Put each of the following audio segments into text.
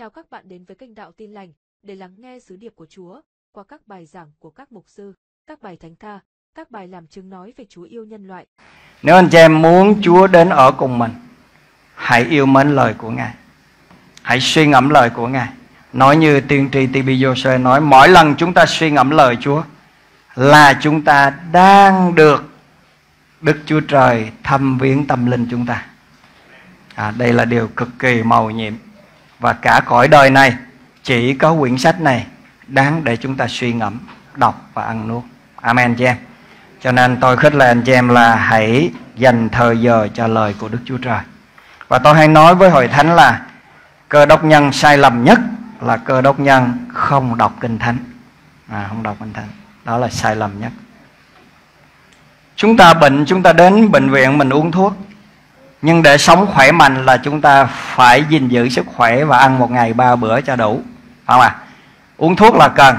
Chào các bạn đến với kênh Đạo Tin Lành để lắng nghe sứ điệp của Chúa qua các bài giảng của các mục sư, các bài thánh ca, các bài làm chứng nói về Chúa yêu nhân loại. Nếu anh chị em muốn Chúa đến ở cùng mình, hãy yêu mến lời của Ngài. Hãy suy ngẫm lời của Ngài. Nói như tiên tri TB Joshua nói, mỗi lần chúng ta suy ngẫm lời Chúa là chúng ta đang được Đức Chúa Trời thăm viếng tâm linh chúng ta. À, đây là điều cực kỳ màu nhiệm và cả cõi đời này chỉ có quyển sách này đáng để chúng ta suy ngẫm, đọc và ăn nuốt. Amen chị em. Cho nên tôi khích lệ anh chị em là hãy dành thời giờ cho lời của Đức Chúa Trời. Và tôi hay nói với hội thánh là cơ đốc nhân sai lầm nhất là cơ đốc nhân không đọc kinh thánh. À, không đọc kinh thánh. Đó là sai lầm nhất. Chúng ta bệnh, chúng ta đến bệnh viện mình uống thuốc. Nhưng để sống khỏe mạnh là chúng ta phải gìn giữ sức khỏe và ăn một ngày ba bữa cho đủ. Phải không ạ? À? Uống thuốc là cần.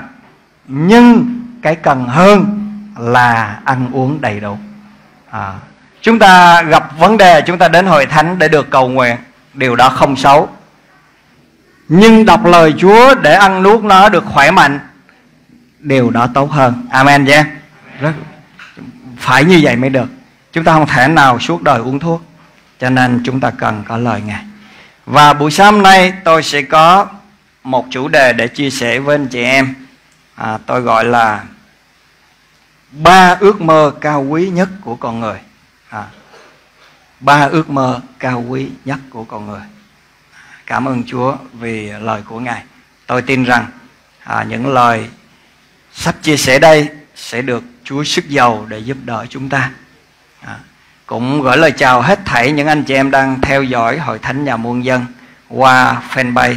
Nhưng cái cần hơn là ăn uống đầy đủ. À, chúng ta gặp vấn đề chúng ta đến hội thánh để được cầu nguyện. Điều đó không xấu. Nhưng đọc lời Chúa để ăn nuốt nó được khỏe mạnh Điều đó tốt hơn Amen nhé yeah? Phải như vậy mới được Chúng ta không thể nào suốt đời uống thuốc cho nên chúng ta cần có lời Ngài Và buổi sáng hôm nay tôi sẽ có Một chủ đề để chia sẻ với anh chị em à, Tôi gọi là Ba ước mơ cao quý nhất của con người à, Ba ước mơ cao quý nhất của con người Cảm ơn Chúa vì lời của Ngài. Tôi tin rằng à, những lời sắp chia sẻ đây sẽ được Chúa sức giàu để giúp đỡ chúng ta. À, cũng gửi lời chào hết thảy những anh chị em đang theo dõi Hội Thánh Nhà Muôn Dân qua fanpage.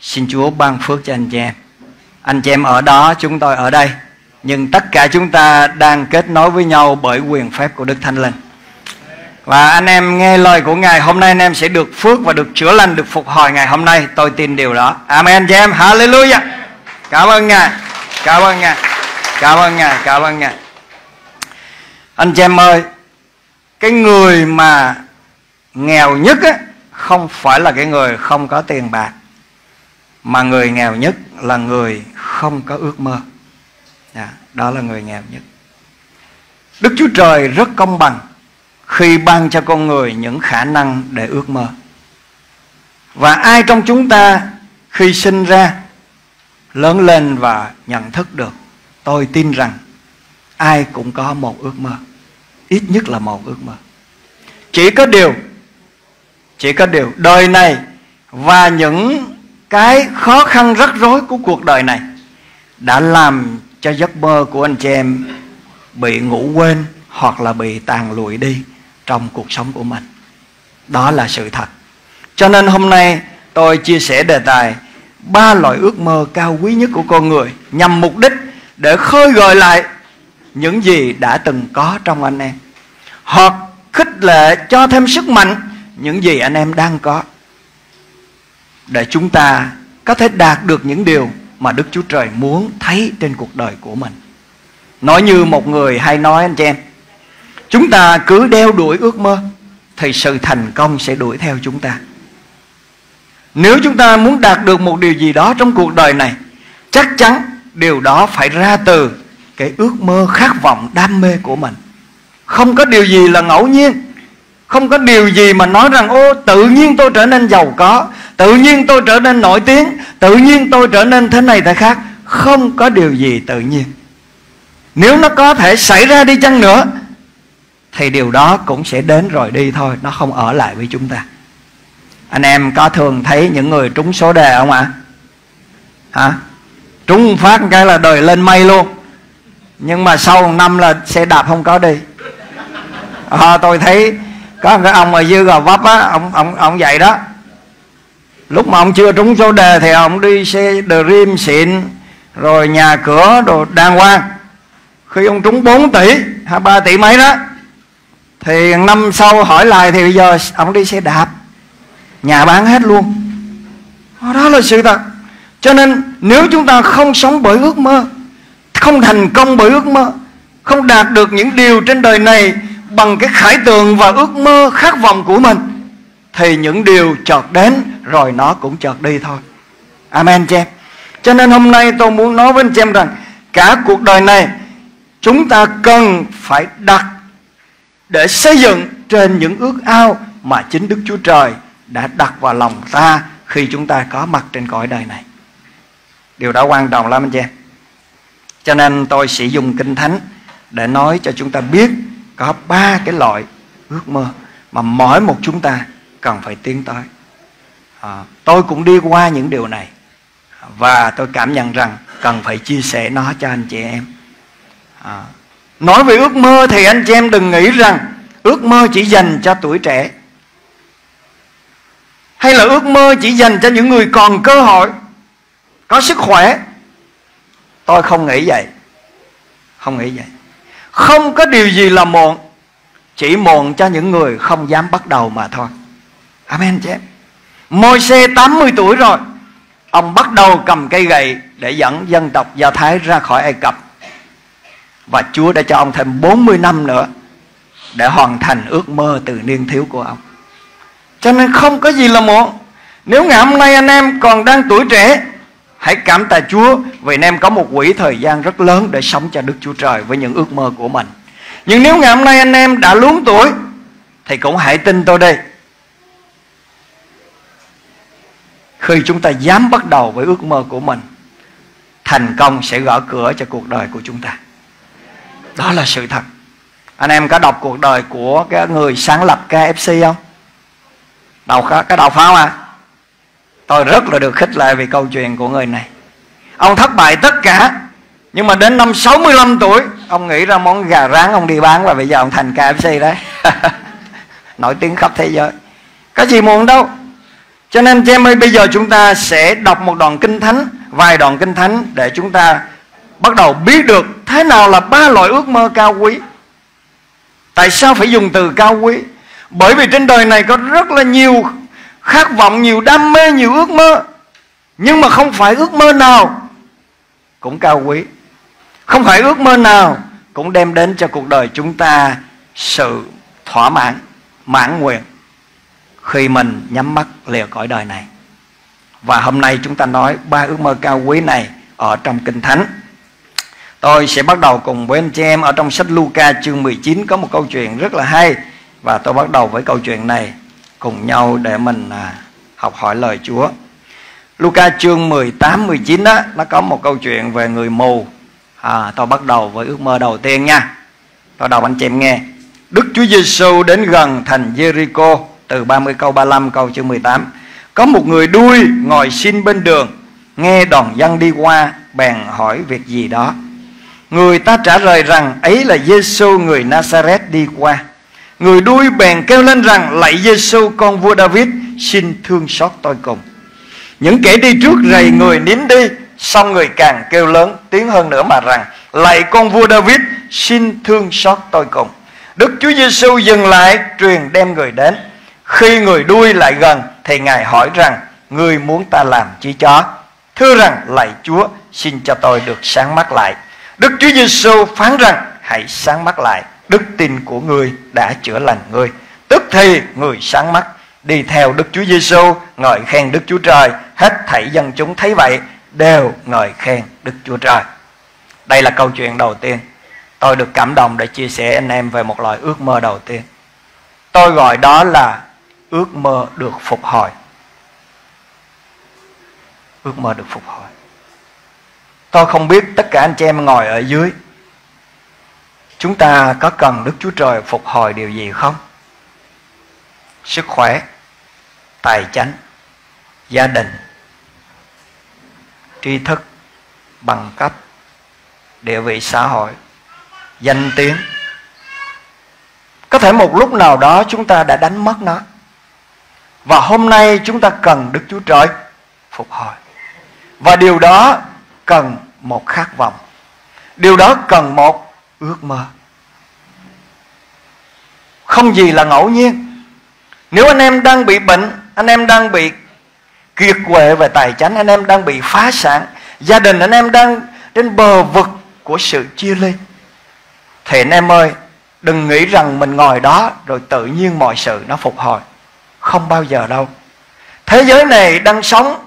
Xin Chúa ban phước cho anh chị em. Anh chị em ở đó, chúng tôi ở đây. Nhưng tất cả chúng ta đang kết nối với nhau bởi quyền phép của Đức Thánh Linh. Và anh em nghe lời của Ngài Hôm nay anh em sẽ được phước và được chữa lành Được phục hồi ngày hôm nay Tôi tin điều đó Amen cho em Hallelujah Cảm ơn Ngài Cảm ơn Ngài Cảm ơn Ngài Cảm ơn Ngài Anh chị em ơi cái người mà nghèo nhất á, Không phải là cái người không có tiền bạc Mà người nghèo nhất là người không có ước mơ. À, Đó là người nghèo nhất. Đức Chúa Trời rất công bằng khi ban cho con người những khả năng để ước mơ. Và ai trong chúng ta khi sinh ra lớn lên và nhận thức được tôi tin rằng ai cũng có một ước mơ ít nhất là một ước mơ. Chỉ có điều, chỉ có điều, đời này và những cái khó khăn rắc rối của cuộc đời này đã làm cho giấc mơ của anh chị em bị ngủ quên hoặc là bị tàn lụi đi trong cuộc sống của mình. Đó là sự thật. Cho nên hôm nay tôi chia sẻ đề tài ba loại ước mơ cao quý nhất của con người nhằm mục đích để khơi gợi lại những gì đã từng có trong anh em hoặc khích lệ cho thêm sức mạnh những gì anh em đang có để chúng ta có thể đạt được những điều mà Đức Chúa Trời muốn thấy trên cuộc đời của mình. Nói như một người hay nói anh chị em, Chúng ta cứ đeo đuổi ước mơ Thì sự thành công sẽ đuổi theo chúng ta Nếu chúng ta muốn đạt được một điều gì đó trong cuộc đời này Chắc chắn điều đó phải ra từ cái ước mơ khát vọng, đam mê của mình. Không có điều gì là ngẫu nhiên. Không có điều gì mà nói rằng, Ô, tự nhiên tôi trở nên giàu có, Tự nhiên tôi trở nên nổi tiếng, Tự nhiên tôi trở nên thế này thế khác. Không có điều gì tự nhiên. Nếu nó có thể xảy ra đi chăng nữa, thì điều đó cũng sẽ đến rồi đi thôi, nó không ở lại với chúng ta. Anh em có thường thấy những người trúng số đề không ạ? Hả? Trúng phát cái là đời lên mây luôn nhưng mà sau một năm là xe đạp không có đi. À, tôi thấy có cái ông ở dưới gò vấp á ông ông ông vậy đó. Lúc mà ông chưa trúng số đề thì ông đi xe dream xịn rồi nhà cửa đồ đàng hoàng. Khi ông trúng 4 tỷ hay ba tỷ mấy đó thì năm sau hỏi lại thì bây giờ ông đi xe đạp. Nhà bán hết luôn. Đó là sự thật. Cho nên nếu chúng ta không sống bởi ước mơ không thành công bởi ước mơ, không đạt được những điều trên đời này bằng cái khải tượng và ước mơ khát vọng của mình, thì những điều chợt đến rồi nó cũng chợt đi thôi amen, chị em cho nên hôm nay tôi muốn nói với anh chị em rằng, cả cuộc đời này, chúng ta cần phải đặt để xây dựng trên những ước ao mà chính Đức Chúa Trời đã đặt vào lòng ta khi chúng ta có mặt trên cõi đời này. Điều đó quan trọng lắm, anh chị em. Cho nên tôi sử dụng Kinh Thánh để nói cho chúng ta biết có ba cái loại ước mơ mà mỗi một chúng ta cần phải tiến tới. À, tôi cũng đi qua những điều này và tôi cảm nhận rằng cần phải chia sẻ nó cho anh chị em. À, nói về ước mơ thì anh chị em đừng nghĩ rằng ước mơ chỉ dành cho tuổi trẻ hay là ước mơ chỉ dành cho những người còn cơ hội có sức khỏe tôi không nghĩ vậy. Không nghĩ vậy. Không có điều gì là muộn, chỉ muộn cho những người không dám bắt đầu mà thôi. Amen chứ môi xe 80 tuổi rồi. Ông bắt đầu cầm cây gậy để dẫn dân tộc do thái ra khỏi ai cập. Và chúa đã cho ông thêm 40 năm nữa để hoàn thành ước mơ từ niên thiếu của ông. Cho nên không có gì là muộn. Nếu ngày hôm nay anh em còn đang tuổi trẻ hãy cảm tạ chúa vì anh em có một quỹ thời gian rất lớn để sống cho đức chúa trời với những ước mơ của mình. Nhưng nếu ngày hôm nay anh em đã luống tuổi, thì cũng hãy tin tôi đây khi chúng ta dám bắt đầu với ước mơ của mình, thành công sẽ gõ cửa cho cuộc đời của chúng ta. Đó là sự thật. Anh em có đọc cuộc đời của cái người sáng lập KFC không? Đọc cái đọc pháo à tôi rất là được khích lệ vì câu chuyện của người này. Ông thất bại tất cả, nhưng mà đến năm 65 tuổi, ông nghĩ ra món gà rán ông đi bán và bây giờ ông thành KFC đấy. Nổi tiếng khắp thế giới. Có gì muộn đâu. Cho nên, chị em ơi, bây giờ chúng ta sẽ đọc một đoạn kinh thánh, vài đoạn kinh thánh để chúng ta bắt đầu biết được thế nào là ba loại ước mơ cao quý. Tại sao phải dùng từ cao quý? Bởi vì trên đời này có rất là nhiều khát vọng, nhiều đam mê, nhiều ước mơ. Nhưng mà không phải ước mơ nào cũng cao quý. Không phải ước mơ nào cũng đem đến cho cuộc đời chúng ta sự thỏa mãn mãn nguyện khi mình nhắm mắt lìa cõi đời này. Và hôm nay chúng ta nói ba ước mơ cao quý này ở trong kinh thánh. Tôi sẽ bắt đầu cùng với anh chị em ở trong sách Luca chương 19 có một câu chuyện rất là hay. Và tôi bắt đầu với câu chuyện này cùng nhau để mình à, học hỏi lời Chúa. Luca chương 18 19 đó nó có một câu chuyện về người mù. À, tôi bắt đầu với ước mơ đầu tiên nha. Tôi đọc anh chị em nghe. Đức Chúa Giêsu đến gần thành Jericho từ 30 câu 35 câu chương 18. Có một người đuôi ngồi xin bên đường, nghe đoàn dân đi qua, bèn hỏi việc gì đó. Người ta trả lời rằng ấy là Giêsu người Nazareth đi qua. Người đuôi bèn kêu lên rằng lạy Giêsu con vua David xin thương xót tôi cùng. Những kẻ đi trước rầy người nín đi, xong người càng kêu lớn tiếng hơn nữa mà rằng lạy con vua David xin thương xót tôi cùng. Đức Chúa Giêsu dừng lại truyền đem người đến. Khi người đuôi lại gần thì Ngài hỏi rằng Người muốn ta làm chi chó Thưa rằng lạy Chúa xin cho tôi được sáng mắt lại Đức Chúa Giêsu phán rằng hãy sáng mắt lại đức tin của ngươi đã chữa lành ngươi. Tức thì người sáng mắt, đi theo Đức Chúa Giêsu ngợi khen Đức Chúa Trời. Hết thảy dân chúng thấy vậy, đều ngợi khen Đức Chúa Trời. Đây là câu chuyện đầu tiên. Tôi được cảm động để chia sẻ anh em về một loại ước mơ đầu tiên. Tôi gọi đó là ước mơ được phục hồi. Ước mơ được phục hồi. Tôi không biết tất cả anh chị em ngồi ở dưới chúng ta có cần đức chúa trời phục hồi điều gì không? Sức khỏe, tài chánh, gia đình, tri thức, bằng cấp, địa vị xã hội, danh tiếng. Có thể một lúc nào đó chúng ta đã đánh mất nó. Và hôm nay chúng ta cần đức chúa trời phục hồi. Và điều đó cần một khát vọng. Điều đó cần một ước mơ. Không gì là ngẫu nhiên. Nếu anh em đang bị bệnh, anh em đang bị kiệt quệ về tài chánh, anh em đang bị phá sản, gia đình anh em đang trên bờ vực của sự chia ly, thì anh em ơi, đừng nghĩ rằng mình ngồi đó rồi tự nhiên mọi sự nó phục hồi. Không bao giờ đâu. Thế giới này đang sống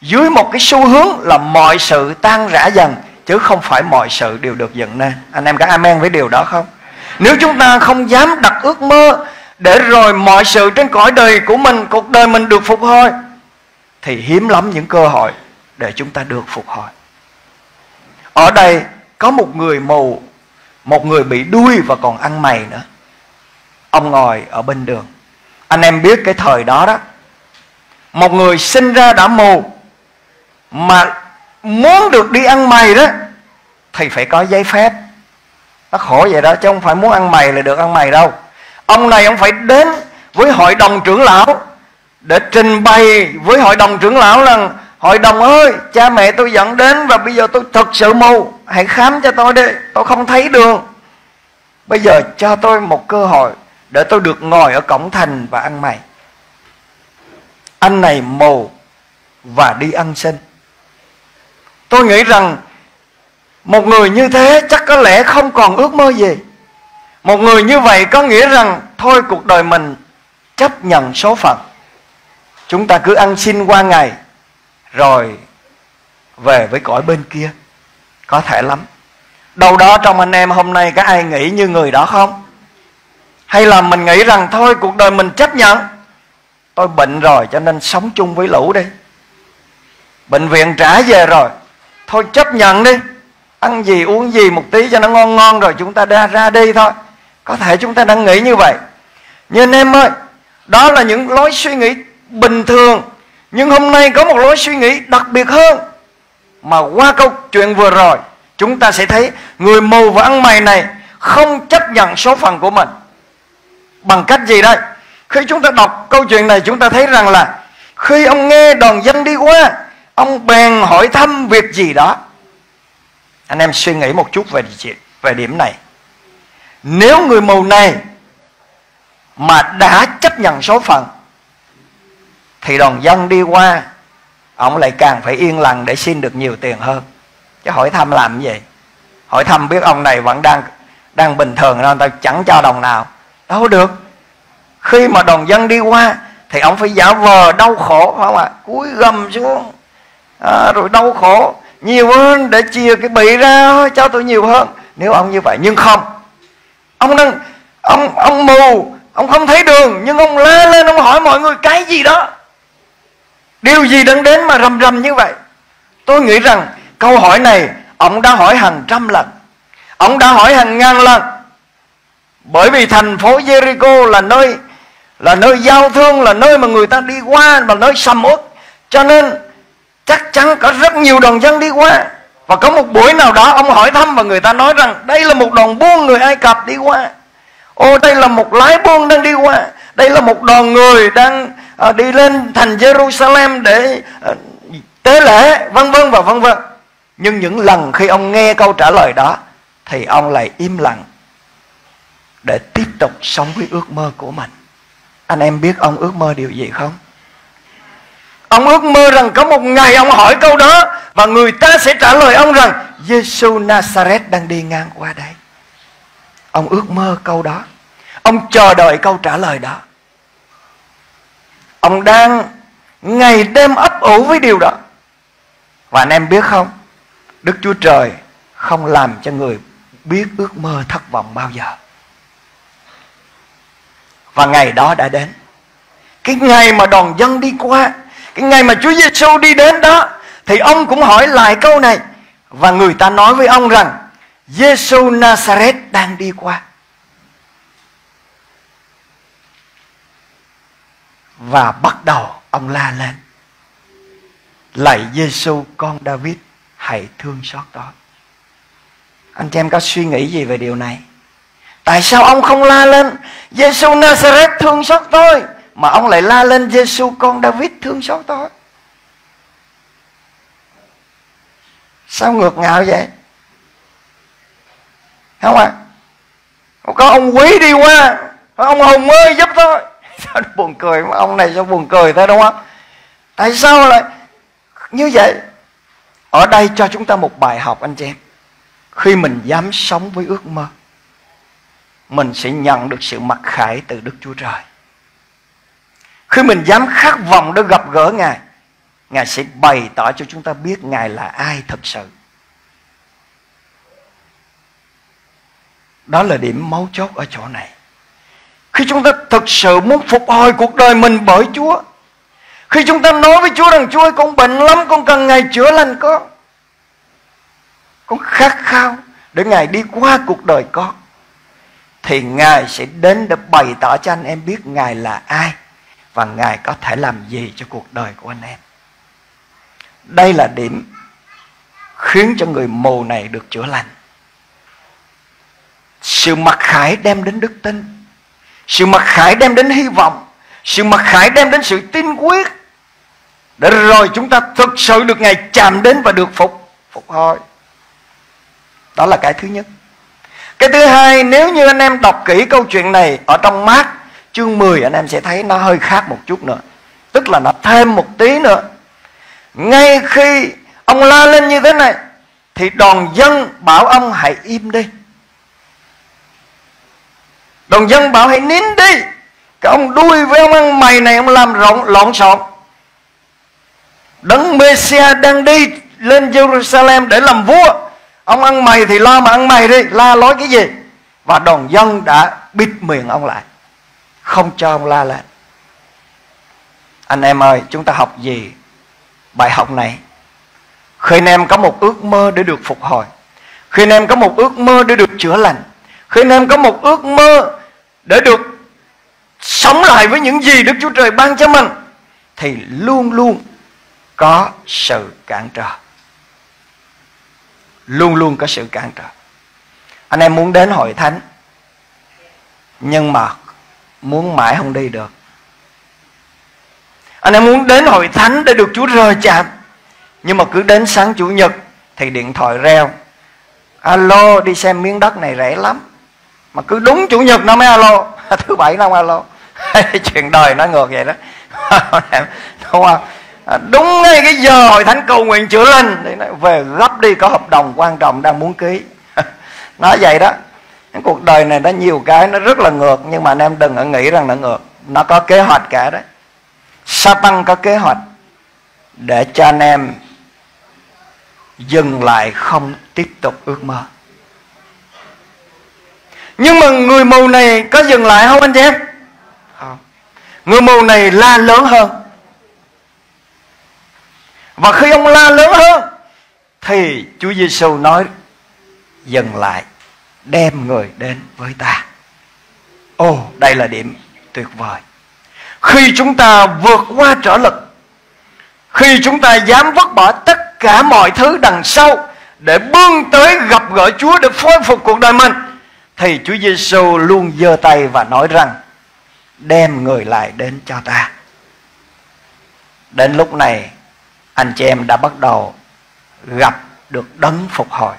dưới một cái xu hướng là mọi sự tan rã dần chứ không phải mọi sự đều được dựng nên. Anh em có amen với điều đó không? Nếu chúng ta không dám đặt ước mơ để rồi mọi sự trên cõi đời của mình, cuộc đời mình được phục hồi, thì hiếm lắm những cơ hội để chúng ta được phục hồi. Ở đây có một người mù, một người bị đuôi và còn ăn mày nữa. Ông ngồi ở bên đường. Anh em biết cái thời đó đó. Một người sinh ra đã mù, mà muốn được đi ăn mày đó, thì phải có giấy phép. Nó khổ vậy đó, chứ không phải muốn ăn mày là được ăn mày đâu. Ông này ông phải đến với hội đồng trưởng lão để trình bày với hội đồng trưởng lão rằng, hội đồng ơi, cha mẹ tôi dẫn đến và bây giờ tôi thật sự mù. Hãy khám cho tôi đi, tôi không thấy đường. Bây giờ cho tôi một cơ hội để tôi được ngồi ở cổng thành và ăn mày. Anh này mù và đi ăn xin tôi nghĩ rằng một người như thế chắc có lẽ không còn ước mơ gì. Một người như vậy có nghĩa rằng thôi cuộc đời mình chấp nhận số phận. Chúng ta cứ ăn xin qua ngày, rồi về với cõi bên kia. Có thể lắm. Đâu đó trong anh em hôm nay có ai nghĩ như người đó không? Hay là mình nghĩ rằng thôi cuộc đời mình chấp nhận, tôi bệnh rồi cho nên sống chung với lũ đi. Bệnh viện trả về rồi thôi chấp nhận đi. Ăn gì uống gì một tí cho nó ngon ngon rồi chúng ta ra ra đi thôi. Có thể chúng ta đang nghĩ như vậy. Nhưng em ơi, đó là những lối suy nghĩ bình thường. Nhưng hôm nay có một lối suy nghĩ đặc biệt hơn. Mà qua câu chuyện vừa rồi, chúng ta sẽ thấy người mù và ăn mày này không chấp nhận số phận của mình. Bằng cách gì đây? Khi chúng ta đọc câu chuyện này, chúng ta thấy rằng là khi ông nghe đoàn dân đi qua ông bèn hỏi thăm việc gì đó. Anh em suy nghĩ một chút về về điểm này. Nếu người mù này mà đã chấp nhận số phận, thì đoàn dân đi qua, ông lại càng phải yên lặng để xin được nhiều tiền hơn. Chứ hỏi thăm làm gì? Hỏi thăm biết ông này vẫn đang đang bình thường nên ta chẳng cho đồng nào. Đâu được. Khi mà đoàn dân đi qua, thì ông phải giả vờ đau khổ, phải không ạ? Cúi gầm xuống à, rồi đau khổ. Nhiều hơn để chia cái bị ra cho tôi nhiều hơn. Nếu ông như vậy nhưng không. Ông đang ông ông mù ông không thấy đường nhưng ông la lên ông hỏi mọi người cái gì đó. Điều gì đang đến mà rầm rầm như vậy? Tôi nghĩ rằng câu hỏi này ông đã hỏi hàng trăm lần. Ông đã hỏi hàng ngàn lần. Bởi vì thành phố Jericho là nơi là nơi giao thương là nơi mà người ta đi qua và nơi sầm uất. Cho nên chắc chắn có rất nhiều đoàn dân đi qua. Và có một buổi nào đó ông hỏi thăm và người ta nói rằng đây là một đoàn buôn người Ai Cập đi qua. Ô đây là một lái buôn đang đi qua. Đây là một đoàn người đang uh, đi lên thành Jerusalem để uh, tế lễ vân vân và vân vân. Nhưng những lần khi ông nghe câu trả lời đó thì ông lại im lặng để tiếp tục sống với ước mơ của mình. Anh em biết ông ước mơ điều gì không? Ông ước mơ rằng có một ngày ông hỏi câu đó Và người ta sẽ trả lời ông rằng Giêsu Nazareth đang đi ngang qua đây. Ông ước mơ câu đó. Ông chờ đợi câu trả lời đó. Ông đang ngày đêm ấp ủ với điều đó. Và anh em biết không, Đức Chúa Trời không làm cho người biết ước mơ thất vọng bao giờ. Và ngày đó đã đến. Cái ngày mà đoàn dân đi qua cái ngày mà Chúa Giêsu đi đến đó thì ông cũng hỏi lại câu này và người ta nói với ông rằng Giêsu Nazareth đang đi qua. Và bắt đầu ông la lên. Lạy Giêsu con David, hãy thương xót tôi. Anh chị em có suy nghĩ gì về điều này? Tại sao ông không la lên Giêsu Nazareth thương xót tôi? Mà ông lại la lên Giêsu con David thương xót tôi. Sao ngược ngạo vậy? Không ạ à? có ông quý đi qua. Ông hùng ơi, giúp tôi. Sao buồn cười? Mà ông này sao buồn cười thế đúng không? Tại sao lại như vậy? Ở đây cho chúng ta một bài học, anh chị em. Khi mình dám sống với ước mơ, mình sẽ nhận được sự mặc khải từ đức chúa trời khi mình dám khát vọng để gặp gỡ ngài ngài sẽ bày tỏ cho chúng ta biết ngài là ai thật sự. Đó là điểm mấu chốt ở chỗ này. Khi chúng ta thực sự muốn phục hồi cuộc đời mình bởi chúa, khi chúng ta nói với chúa rằng, chúa ơi, con bệnh lắm, con cần ngài chữa lành con. Con khát khao để ngài đi qua cuộc đời con, thì ngài sẽ đến để bày tỏ cho anh em biết ngài là ai và ngài có thể làm gì cho cuộc đời của anh em? Đây là điểm khiến cho người mù này được chữa lành. Sự mặc khải đem đến đức tin. Sự mặc khải đem đến hy vọng. Sự mặc khải đem đến sự tin quyết. Để rồi chúng ta thực sự được ngài chạm đến và được phục phục hồi. Đó là cái thứ nhất. Cái thứ hai, nếu như anh em đọc kỹ câu chuyện này ở trong mát chương 10 anh em sẽ thấy nó hơi khác một chút nữa. Tức là nó thêm một tí nữa. Ngay khi ông la lên như thế này, thì đoàn dân bảo ông hãy im đi. Đoàn dân bảo hãy nín đi. Cái ông đuôi với ông ăn mày này, ông làm rộn, lộn xộn. Đấng messiah đang đi lên Jerusalem để làm vua. Ông ăn mày thì lo mà ăn mày đi. La lối cái gì? Và đoàn dân đã bịt miệng ông lại không cho ông la lên. Anh em ơi, chúng ta học gì bài học này? Khi anh em có một ước mơ để được phục hồi, khi anh em có một ước mơ để được chữa lành, khi anh em có một ước mơ để được sống lại với những gì Đức Chúa Trời ban cho mình, thì luôn luôn có sự cản trở. Luôn luôn có sự cản trở. Anh em muốn đến hội thánh, nhưng mà muốn mãi không đi được. Anh em muốn đến hội thánh để được Chúa rời chạm. Nhưng mà cứ đến sáng chủ nhật thì điện thoại reo. Alo, đi xem miếng đất này rẻ lắm. Mà cứ đúng chủ nhật nó mới alo. Thứ bảy nó alo. Chuyện đời nó ngược vậy đó. Đúng không? À, đúng ngay cái giờ hội thánh cầu nguyện chữa lành. Thì nó về gấp đi, có hợp đồng quan trọng đang muốn ký. Nói vậy đó cuộc đời này nó nhiều cái, nó rất là ngược, nhưng mà anh em đừng có nghĩ rằng nó ngược. Nó có kế hoạch cả đấy. Satan có kế hoạch để cho anh em dừng lại không tiếp tục ước mơ. Nhưng mà người mù này có dừng lại không anh chị em? Không. Người mù này la lớn hơn. Và khi ông la lớn hơn, thì Chúa Giêsu nói dừng lại đem người đến với ta. Ồ đây là điểm tuyệt vời. Khi chúng ta vượt qua trở lực, khi chúng ta dám vứt bỏ tất cả mọi thứ đằng sau để bươn tới gặp gỡ Chúa để phôi phục cuộc đời mình, thì Chúa Giêsu luôn giơ tay và nói rằng, đem người lại đến cho ta. Đến lúc này, anh chị em đã bắt đầu gặp được đấng phục hồi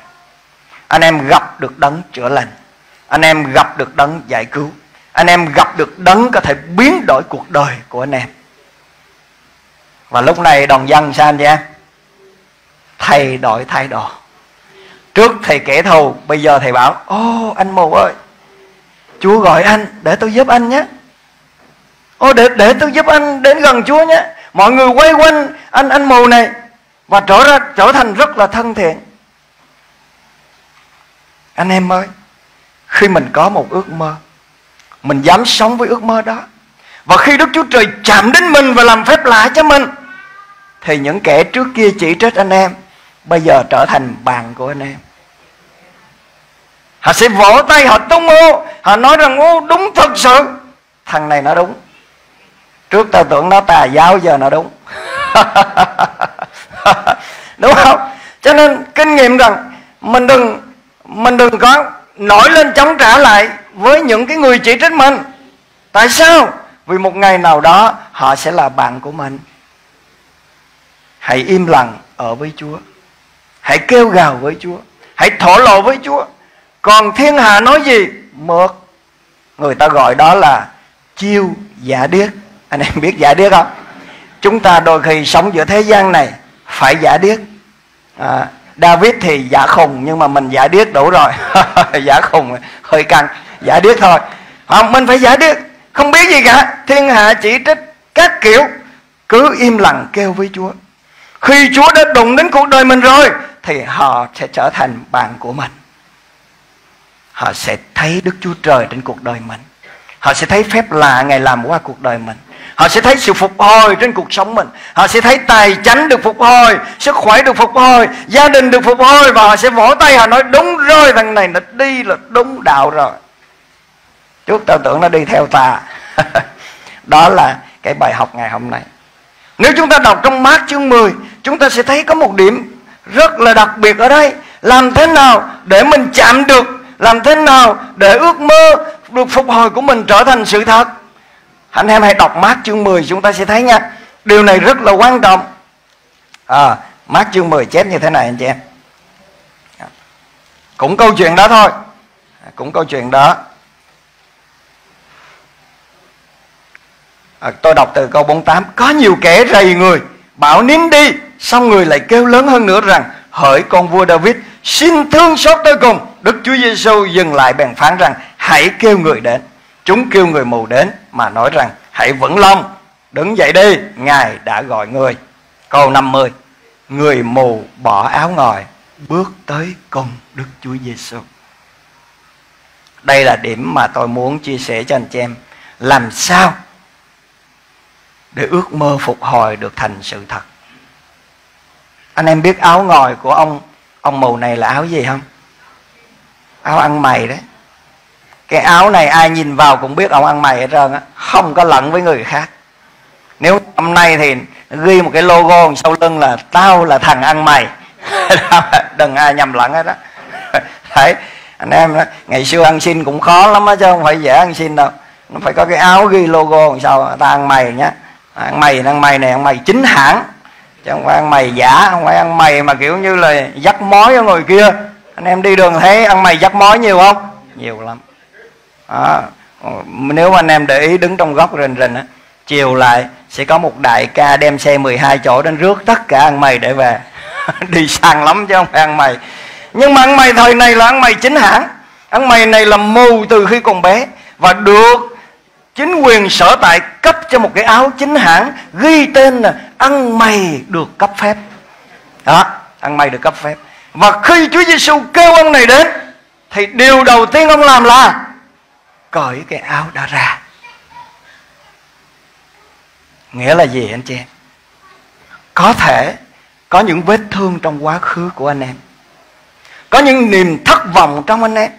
anh em gặp được đấng chữa lành. Anh em gặp được đấng giải cứu. Anh em gặp được đấng có thể biến đổi cuộc đời của anh em. Và lúc này đoàn dân sao anh chị em? Thay đổi thái độ trước thầy kẻ thù, bây giờ thầy bảo, ô, anh mù ơi, chúa gọi anh để tôi giúp anh nhé. Ô, để để tôi giúp anh đến gần chúa nhé. Mọi người quay quanh anh anh mù này và trở ra, trở thành rất là thân thiện anh em ơi, khi mình có một ước mơ, mình dám sống với ước mơ đó. Và khi Đức Chúa Trời chạm đến mình và làm phép lạ cho mình, thì những kẻ trước kia chỉ trích anh em, bây giờ trở thành bạn của anh em. Họ sẽ vỗ tay, họ tung hô, họ nói rằng, ô, đúng thật sự. Thằng này nó đúng. Trước tao tưởng nó tà giáo, giờ nó đúng. Đúng không? Cho nên kinh nghiệm rằng, mình đừng mình đừng có nổi lên chống trả lại với những cái người chỉ trích mình. Tại sao? Vì một ngày nào đó họ sẽ là bạn của mình. Hãy im lặng ở với chúa. Hãy kêu gào với chúa. Hãy thổ lộ với chúa. Còn thiên hạ nói gì? Mượt. Người ta gọi đó là chiêu giả điếc. Anh em biết giả điếc không? Chúng ta đôi khi sống giữa thế gian này phải giả điếc. À, David thì giả khùng, nhưng mà mình giả điếc đủ rồi. Giả khùng, hơi căng. Giả điếc thôi. Không, mình phải giả điếc. Không biết gì cả. Thiên hạ chỉ trích các kiểu. Cứ im lặng kêu với Chúa. Khi Chúa đã đụng đến cuộc đời mình rồi, thì họ sẽ trở thành bạn của mình. Họ sẽ thấy Đức Chúa Trời trên cuộc đời mình. Họ sẽ thấy phép lạ Ngài làm qua cuộc đời mình. Họ sẽ thấy sự phục hồi trên cuộc sống mình. Họ sẽ thấy tài chánh được phục hồi, Sức khỏe được phục hồi, Gia đình được phục hồi Và họ sẽ vỗ tay họ nói, đúng rồi, Thằng này nó đi là đúng đạo rồi. Chúa tao tưởng nó đi theo ta. Đó là cái bài học ngày hôm nay. Nếu chúng ta đọc trong mát chương 10 Chúng ta sẽ thấy có một điểm Rất là đặc biệt ở đây. Làm thế nào để mình chạm được? Làm thế nào để ước mơ Được phục hồi của mình trở thành sự thật? Anh em hãy đọc mát chương 10 chúng ta sẽ thấy nha. Điều này rất là quan trọng. À, mát chương 10 chép như thế này anh chị em. Cũng câu chuyện đó thôi. À, cũng câu chuyện đó. À, tôi đọc từ câu 48 có nhiều kẻ rầy người bảo nín đi. Xong người lại kêu lớn hơn nữa rằng hỡi con vua David xin thương xót tới cùng. Đức Chúa Giêsu dừng lại bèn phán rằng hãy kêu người đến. Chúng kêu người mù đến mà nói rằng hãy vững lòng, đứng dậy đi, Ngài đã gọi người. Câu 50. Người mù bỏ áo ngòi bước tới cùng Đức Chúa Giêsu. Đây là điểm mà tôi muốn chia sẻ cho anh chị em. Làm sao để ước mơ phục hồi được thành sự thật? Anh em biết áo ngòi của ông ông mù này là áo gì không? Áo ăn mày đấy cái áo này ai nhìn vào cũng biết ông ăn mày hết trơn á. Không có lẫn với người khác. Nếu hôm nay thì ghi một cái logo sau lưng là tao là thằng ăn mày. Đừng ai nhầm lẫn hết á. Thấy anh em đó, ngày xưa ăn xin cũng khó lắm á chứ không phải dễ ăn xin đâu. Nó phải có cái áo ghi logo làm sao ta ăn mày nhá. Ăn mày ăn mày này ăn mày chính hãng. Chứ không phải ăn mày giả không phải ăn mày mà kiểu như là dắt mối ở người kia. Anh em đi đường thấy ăn mày dắt mối nhiều không? Nhiều lắm đó. nếu mà anh em để ý đứng trong góc rình rình á, chiều lại sẽ có một đại ca đem xe 12 chỗ đến rước tất cả ăn mày để về. Đi sang lắm chứ không phải ăn mày. Nhưng mà ăn mày thời này là ăn mày chính hãng ăn mày này là mù từ khi còn bé và được chính quyền sở tại cấp cho một cái áo chính hãng ghi tên là ăn mày được cấp phép. Đó, ăn mày được cấp phép. Và khi Chúa Giêsu kêu ông này đến, thì điều đầu tiên ông làm là cởi cái áo đã ra. Nghĩa là gì anh chị? Em có thể có những vết thương trong quá khứ của anh em. Có những niềm thất vọng trong anh em.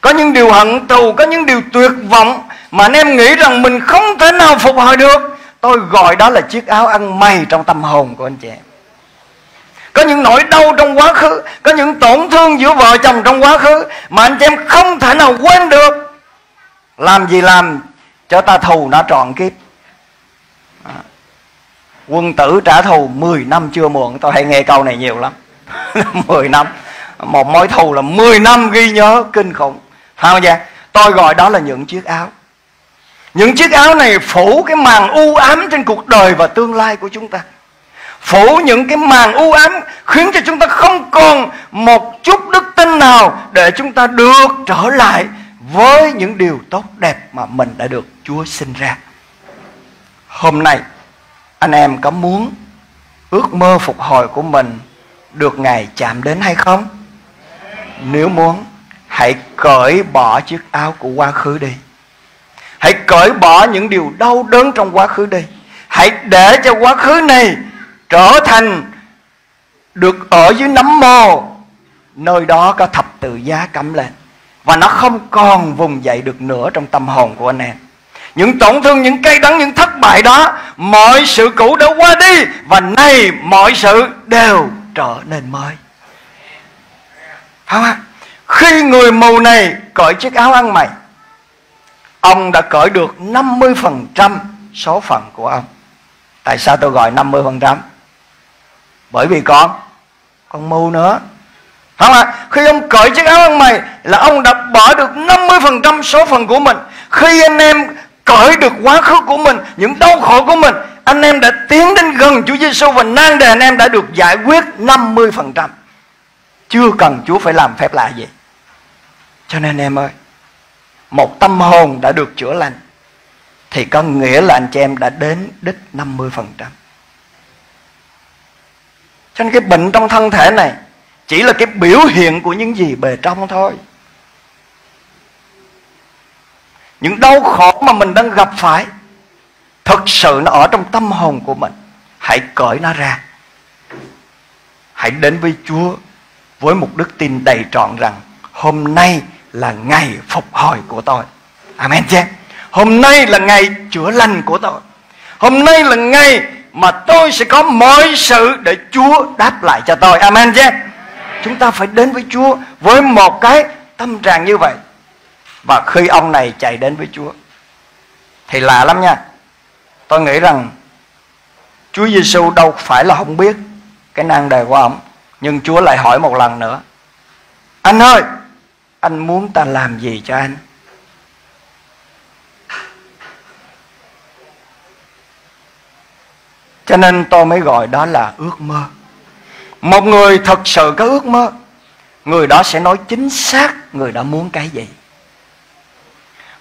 Có những điều hận thù, có những điều tuyệt vọng mà anh em nghĩ rằng mình không thể nào phục hồi được. Tôi gọi đó là chiếc áo ăn mày trong tâm hồn của anh chị em. Có những nỗi đau trong quá khứ, có những tổn thương giữa vợ chồng trong quá khứ mà anh chị em không thể nào quên được làm gì làm, cho ta thù nó trọn kiếp. À. quân tử trả thù 10 năm chưa muộn, tôi hay nghe câu này nhiều lắm. 10 năm. Một mối thù là 10 năm ghi nhớ, kinh khủng. Không vậy tôi gọi đó là những chiếc áo. Những chiếc áo này phủ cái màn u ám trên cuộc đời và tương lai của chúng ta. Phủ những cái màn u ám khiến cho chúng ta không còn một chút đức tin nào để chúng ta được trở lại với những điều tốt đẹp mà mình đã được Chúa sinh ra. Hôm nay anh em có muốn ước mơ phục hồi của mình được Ngài chạm đến hay không? Nếu muốn, hãy cởi bỏ chiếc áo của quá khứ đi. Hãy cởi bỏ những điều đau đớn trong quá khứ đi. Hãy để cho quá khứ này trở thành được ở dưới nấm mồ nơi đó có thập tự giá cắm lên và nó không còn vùng dậy được nữa trong tâm hồn của anh em. Những tổn thương, những cay đắng, những thất bại đó, mọi sự cũ đã qua đi và nay mọi sự đều trở nên mới. Không khi người mù này cởi chiếc áo ăn mày, ông đã cởi được 50% số phận của ông. Tại sao tôi gọi 50% bởi vì con con mù nữa không ạ? Khi ông cởi chiếc áo ăn mày là ông đã bỏ được 50% số phận của mình. Khi anh em cởi được quá khứ của mình, những đau khổ của mình, anh em đã tiến đến gần Chúa Giêsu và nan đề anh em đã được giải quyết 50%. Chưa cần Chúa phải làm phép lạ gì. Cho nên em ơi, một tâm hồn đã được chữa lành. thì có nghĩa là anh chị em đã đến đích 50%. Cho nên cái bệnh trong thân thể này chỉ là cái biểu hiện của những gì bề trong thôi. Những đau khổ mà mình đang gặp phải, Thực sự nó ở trong tâm hồn của mình Hãy cởi nó ra Hãy đến với Chúa Với một đức tin đầy trọn rằng, Hôm nay là ngày phục hồi của tôi Amen chứ Hôm nay là ngày chữa lành của tôi Hôm nay là ngày mà tôi sẽ có mọi sự để Chúa đáp lại cho tôi. Amen chứ? Chúng ta phải đến với Chúa với một cái tâm trạng như vậy. Và khi ông này chạy đến với Chúa thì lạ lắm nha. Tôi nghĩ rằng Chúa Giêsu đâu phải là không biết cái năng đề của ông, nhưng Chúa lại hỏi một lần nữa. Anh ơi, anh muốn ta làm gì cho anh? Cho nên tôi mới gọi đó là ước mơ. Một người thật sự có ước mơ, người đó sẽ nói chính xác người đó muốn cái gì.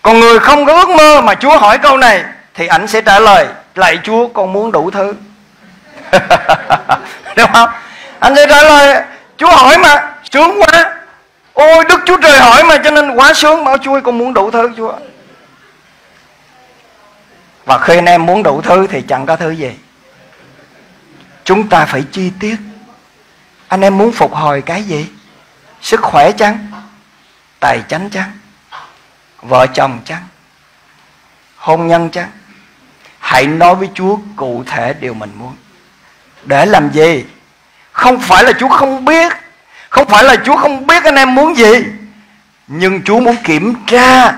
Còn người không có ước mơ mà Chúa hỏi câu này thì ảnh sẽ trả lời lạy Chúa con muốn đủ thứ. Đúng không? Anh sẽ trả lời Chúa hỏi mà sướng quá. Ôi Đức Chúa Trời hỏi mà cho nên quá sướng bảo Chúa con muốn đủ thứ Chúa. Và khi anh em muốn đủ thứ thì chẳng có thứ gì Chúng ta phải chi tiết anh em muốn phục hồi cái gì? Sức khỏe chăng? Tài chánh chăng? Vợ chồng chăng? Hôn nhân chăng? Hãy nói với Chúa cụ thể điều mình muốn. Để làm gì? Không phải là Chúa không biết. Không phải là Chúa không biết anh em muốn gì. Nhưng Chúa muốn kiểm tra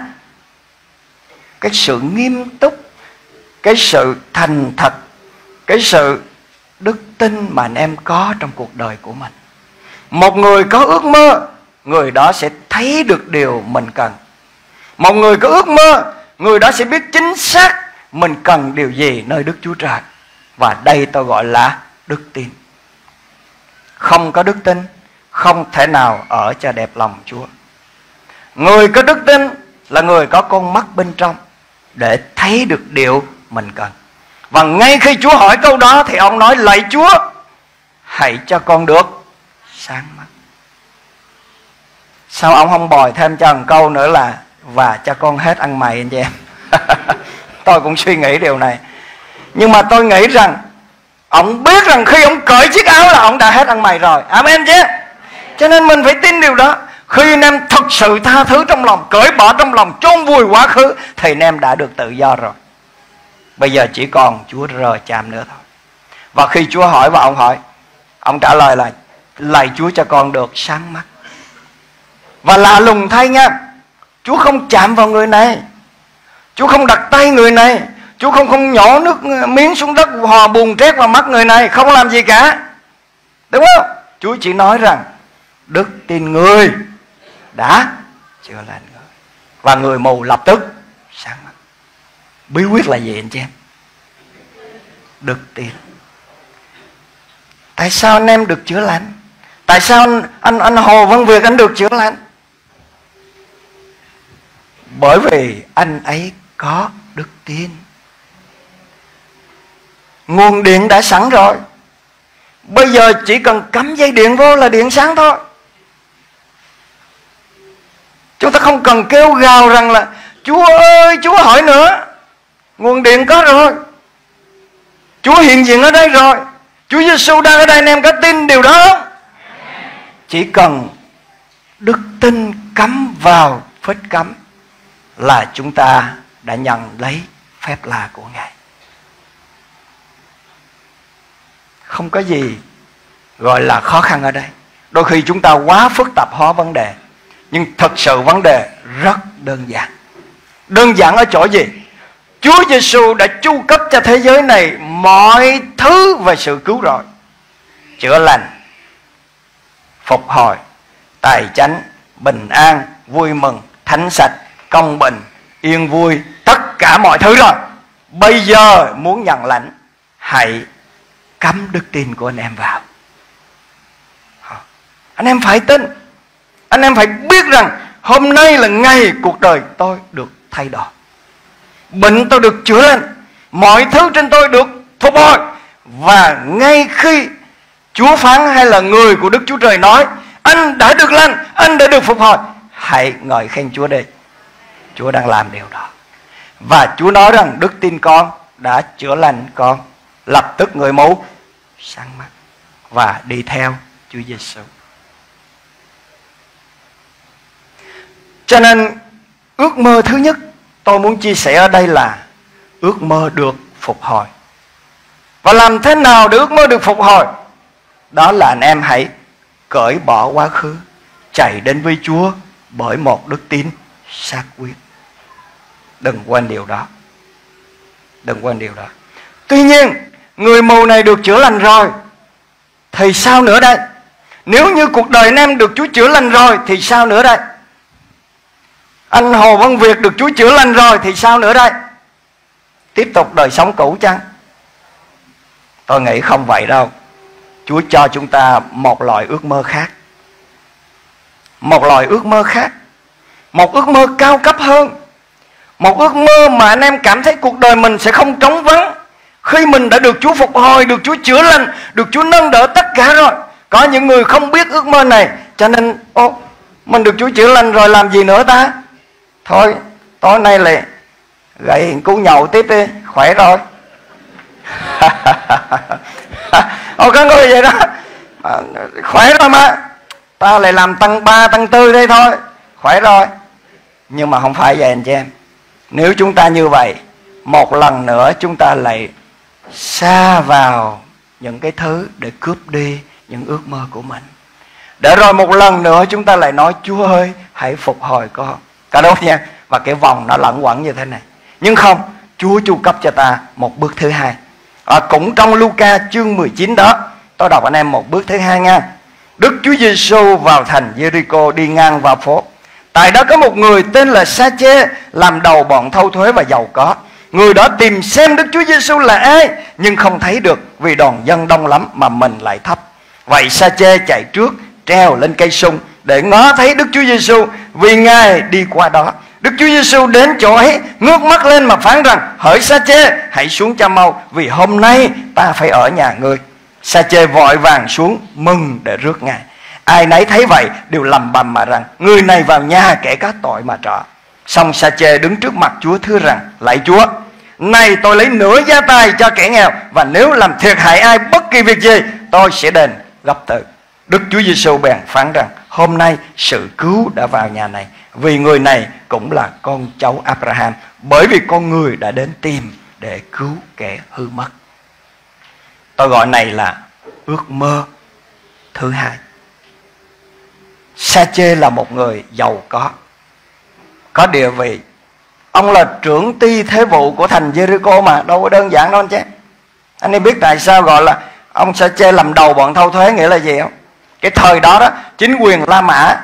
Cái sự nghiêm túc, Cái sự thành thật, Cái sự đức tin mà anh em có trong cuộc đời của mình. Một người có ước mơ, người đó sẽ thấy được điều mình cần. Một người có ước mơ, người đó sẽ biết chính xác mình cần điều gì nơi đức chúa trời. Và đây tôi gọi là đức tin. Không có đức tin, không thể nào ở cho đẹp lòng chúa. Người có đức tin là người có con mắt bên trong để thấy được điều mình cần và ngay khi Chúa hỏi câu đó Thì ông nói, lạy Chúa, Hãy cho con được sáng mắt. Sao ông không bồi thêm cho một câu nữa là, Và cho con hết ăn mày anh chị em? Tôi cũng suy nghĩ điều này. Nhưng mà tôi nghĩ rằng, Ông biết rằng khi ông cởi chiếc áo là ông đã hết ăn mày rồi. Amen chứ? Cho nên mình phải tin điều đó. Khi anh em thật sự tha thứ trong lòng, Cởi bỏ trong lòng, chôn vùi quá khứ, Thì anh em đã được tự do rồi. Bây giờ chỉ còn Chúa rờ chạm nữa thôi. Và khi Chúa hỏi và ông hỏi, Ông trả lời là, Lạy Chúa cho con được sáng mắt. Và lạ lùng thay nha, Chúa không chạm vào người này. Chúa không đặt tay người này. Chúa không không nhỏ nước ờ, miếng xuống đất Hòa bùn trét vào mắt người này, Không làm gì cả. Đúng không? Chúa chỉ nói rằng, Đức tin người đã chữa lành người Và người mù lập tức bí quyết là gì anh chị em? Được tiền. tại sao anh em được chữa lành? Tại sao anh anh, anh hồ văn việt anh được chữa lành? Bởi vì anh ấy có đức tin. Nguồn điện đã sẵn rồi. Bây giờ chỉ cần cắm dây điện vô là điện sáng thôi. Chúng ta không cần kêu gào rằng là chúa ơi chúa hỏi nữa. Nguồn điện có rồi. Chúa hiện diện ở đây rồi. Chúa Giêsu đang ở đây, anh em có tin điều đó Chỉ cần đức tin cắm vào phết cắm Là chúng ta đã nhận lấy phép lạ của Ngài. Không có gì gọi là khó khăn ở đây. Đôi khi chúng ta quá phức tạp hóa vấn đề, Nhưng thật sự vấn đề rất đơn giản. Đơn giản ở chỗ gì? Chúa Giêsu đã chu cấp cho thế giới này mọi thứ về sự cứu rỗi, chữa lành, phục hồi, tài chánh, bình an, vui mừng, thánh sạch, công bình, yên vui, tất cả mọi thứ rồi. Bây giờ muốn nhận lãnh, hãy cắm đức tin của anh em vào. Ờ, anh em phải tin. Anh em phải biết rằng hôm nay là ngày cuộc đời tôi được thay đổi bệnh tôi được chữa lành. Mọi thứ trên tôi được phục hồi. Và ngay khi Chúa phán hay là người của Đức Chúa Trời nói, anh đã được lành, anh đã được phục hồi, hãy ngợi khen Chúa đi. Chúa đang làm điều đó. Và Chúa nói rằng, đức tin con đã chữa lành con. Lập tức người mù sáng mắt và đi theo Chúa Giêsu. Cho nên, ước mơ thứ nhất tôi muốn chia sẻ ở đây là ước mơ được phục hồi. Và làm thế nào để ước mơ được phục hồi? Đó là anh em hãy cởi bỏ quá khứ, chạy đến với Chúa bởi một đức tin xác quyết. Đừng quên điều đó. Đừng quên điều đó. Tuy nhiên, người mù này được chữa lành rồi thì sao nữa đây? Nếu như cuộc đời anh em được Chúa chữa lành rồi thì sao nữa đây? Anh Hồ Văn Việt được Chúa chữa lành rồi thì sao nữa đây? Tiếp tục đời sống cũ chăng? Tôi nghĩ không vậy đâu. Chúa cho chúng ta một loại ước mơ khác. Một loại ước mơ khác. Một ước mơ cao cấp hơn. Một ước mơ mà anh em cảm thấy cuộc đời mình sẽ không trống vắng khi mình đã được Chúa phục hồi, được Chúa chữa lành, được Chúa nâng đỡ tất cả rồi. Có những người không biết ước mơ này, cho nên ô, mình được Chúa chữa lành rồi làm gì nữa ta? Thôi, tối nay lại gậy cú nhậu tiếp đi, khỏe rồi. Ồ có người vậy đó. À, Khỏe rồi mà. Ta lại làm tăng 3, tăng 4 đây thôi. Khỏe rồi. Nhưng mà không phải vậy anh chị em. Nếu chúng ta như vậy Một lần nữa chúng ta lại xa vào những cái thứ để cướp đi những ước mơ của mình. Để rồi một lần nữa chúng ta lại nói Chúa ơi hãy phục hồi con cả đốt nha? Và cái vòng nó lẫn quẩn như thế này. Nhưng không Chúa chu cấp cho ta một bước thứ hai. À, cũng trong Luca chương 19 đó tôi đọc anh em một bước thứ hai nha. Đức Chúa Giêsu vào thành Jericho đi ngang vào phố. Tại đó có một người tên là Sa-chê Làm đầu bọn thâu thuế và giàu có. Người đó tìm xem Đức Chúa Giêsu là ai Nhưng không thấy được Vì đoàn dân đông lắm mà mình lại thấp. Vậy sa chê chạy trước Treo lên cây sung để ngó thấy Đức Chúa Giêsu Vì Ngài đi qua đó. Đức Chúa Giêsu đến chỗ ấy, Ngước mắt lên mà phán rằng, Hỡi sa chê, hãy xuống cha mau, Vì hôm nay ta phải ở nhà ngươi. Sa chê vội vàng xuống, mừng để rước Ngài. Ai nấy thấy vậy, đều lầm bầm mà rằng, Người này vào nhà kẻ có tội mà trọ. Xong sa chê đứng trước mặt Chúa thưa rằng, Lạy Chúa này tôi lấy nửa giá tài cho kẻ nghèo, Và nếu làm thiệt hại ai bất kỳ việc gì, Tôi sẽ đền gấp từ. Đức Chúa Giêsu bèn phán rằng, Hôm nay sự cứu đã vào nhà này, Vì người này cũng là con cháu Abraham, Bởi vì con người đã đến tìm Để cứu kẻ hư mất. Tôi gọi này là ước mơ thứ hai. Sa chê là một người giàu có. Có địa vị. Ông là trưởng ty thế vụ của thành Jericho mà, Đâu có đơn giản đâu anh chứ Anh em biết tại sao gọi là Ông sa-chê làm đầu bọn thâu thuế nghĩa là gì không? Cái thời đó đó Chính quyền La Mã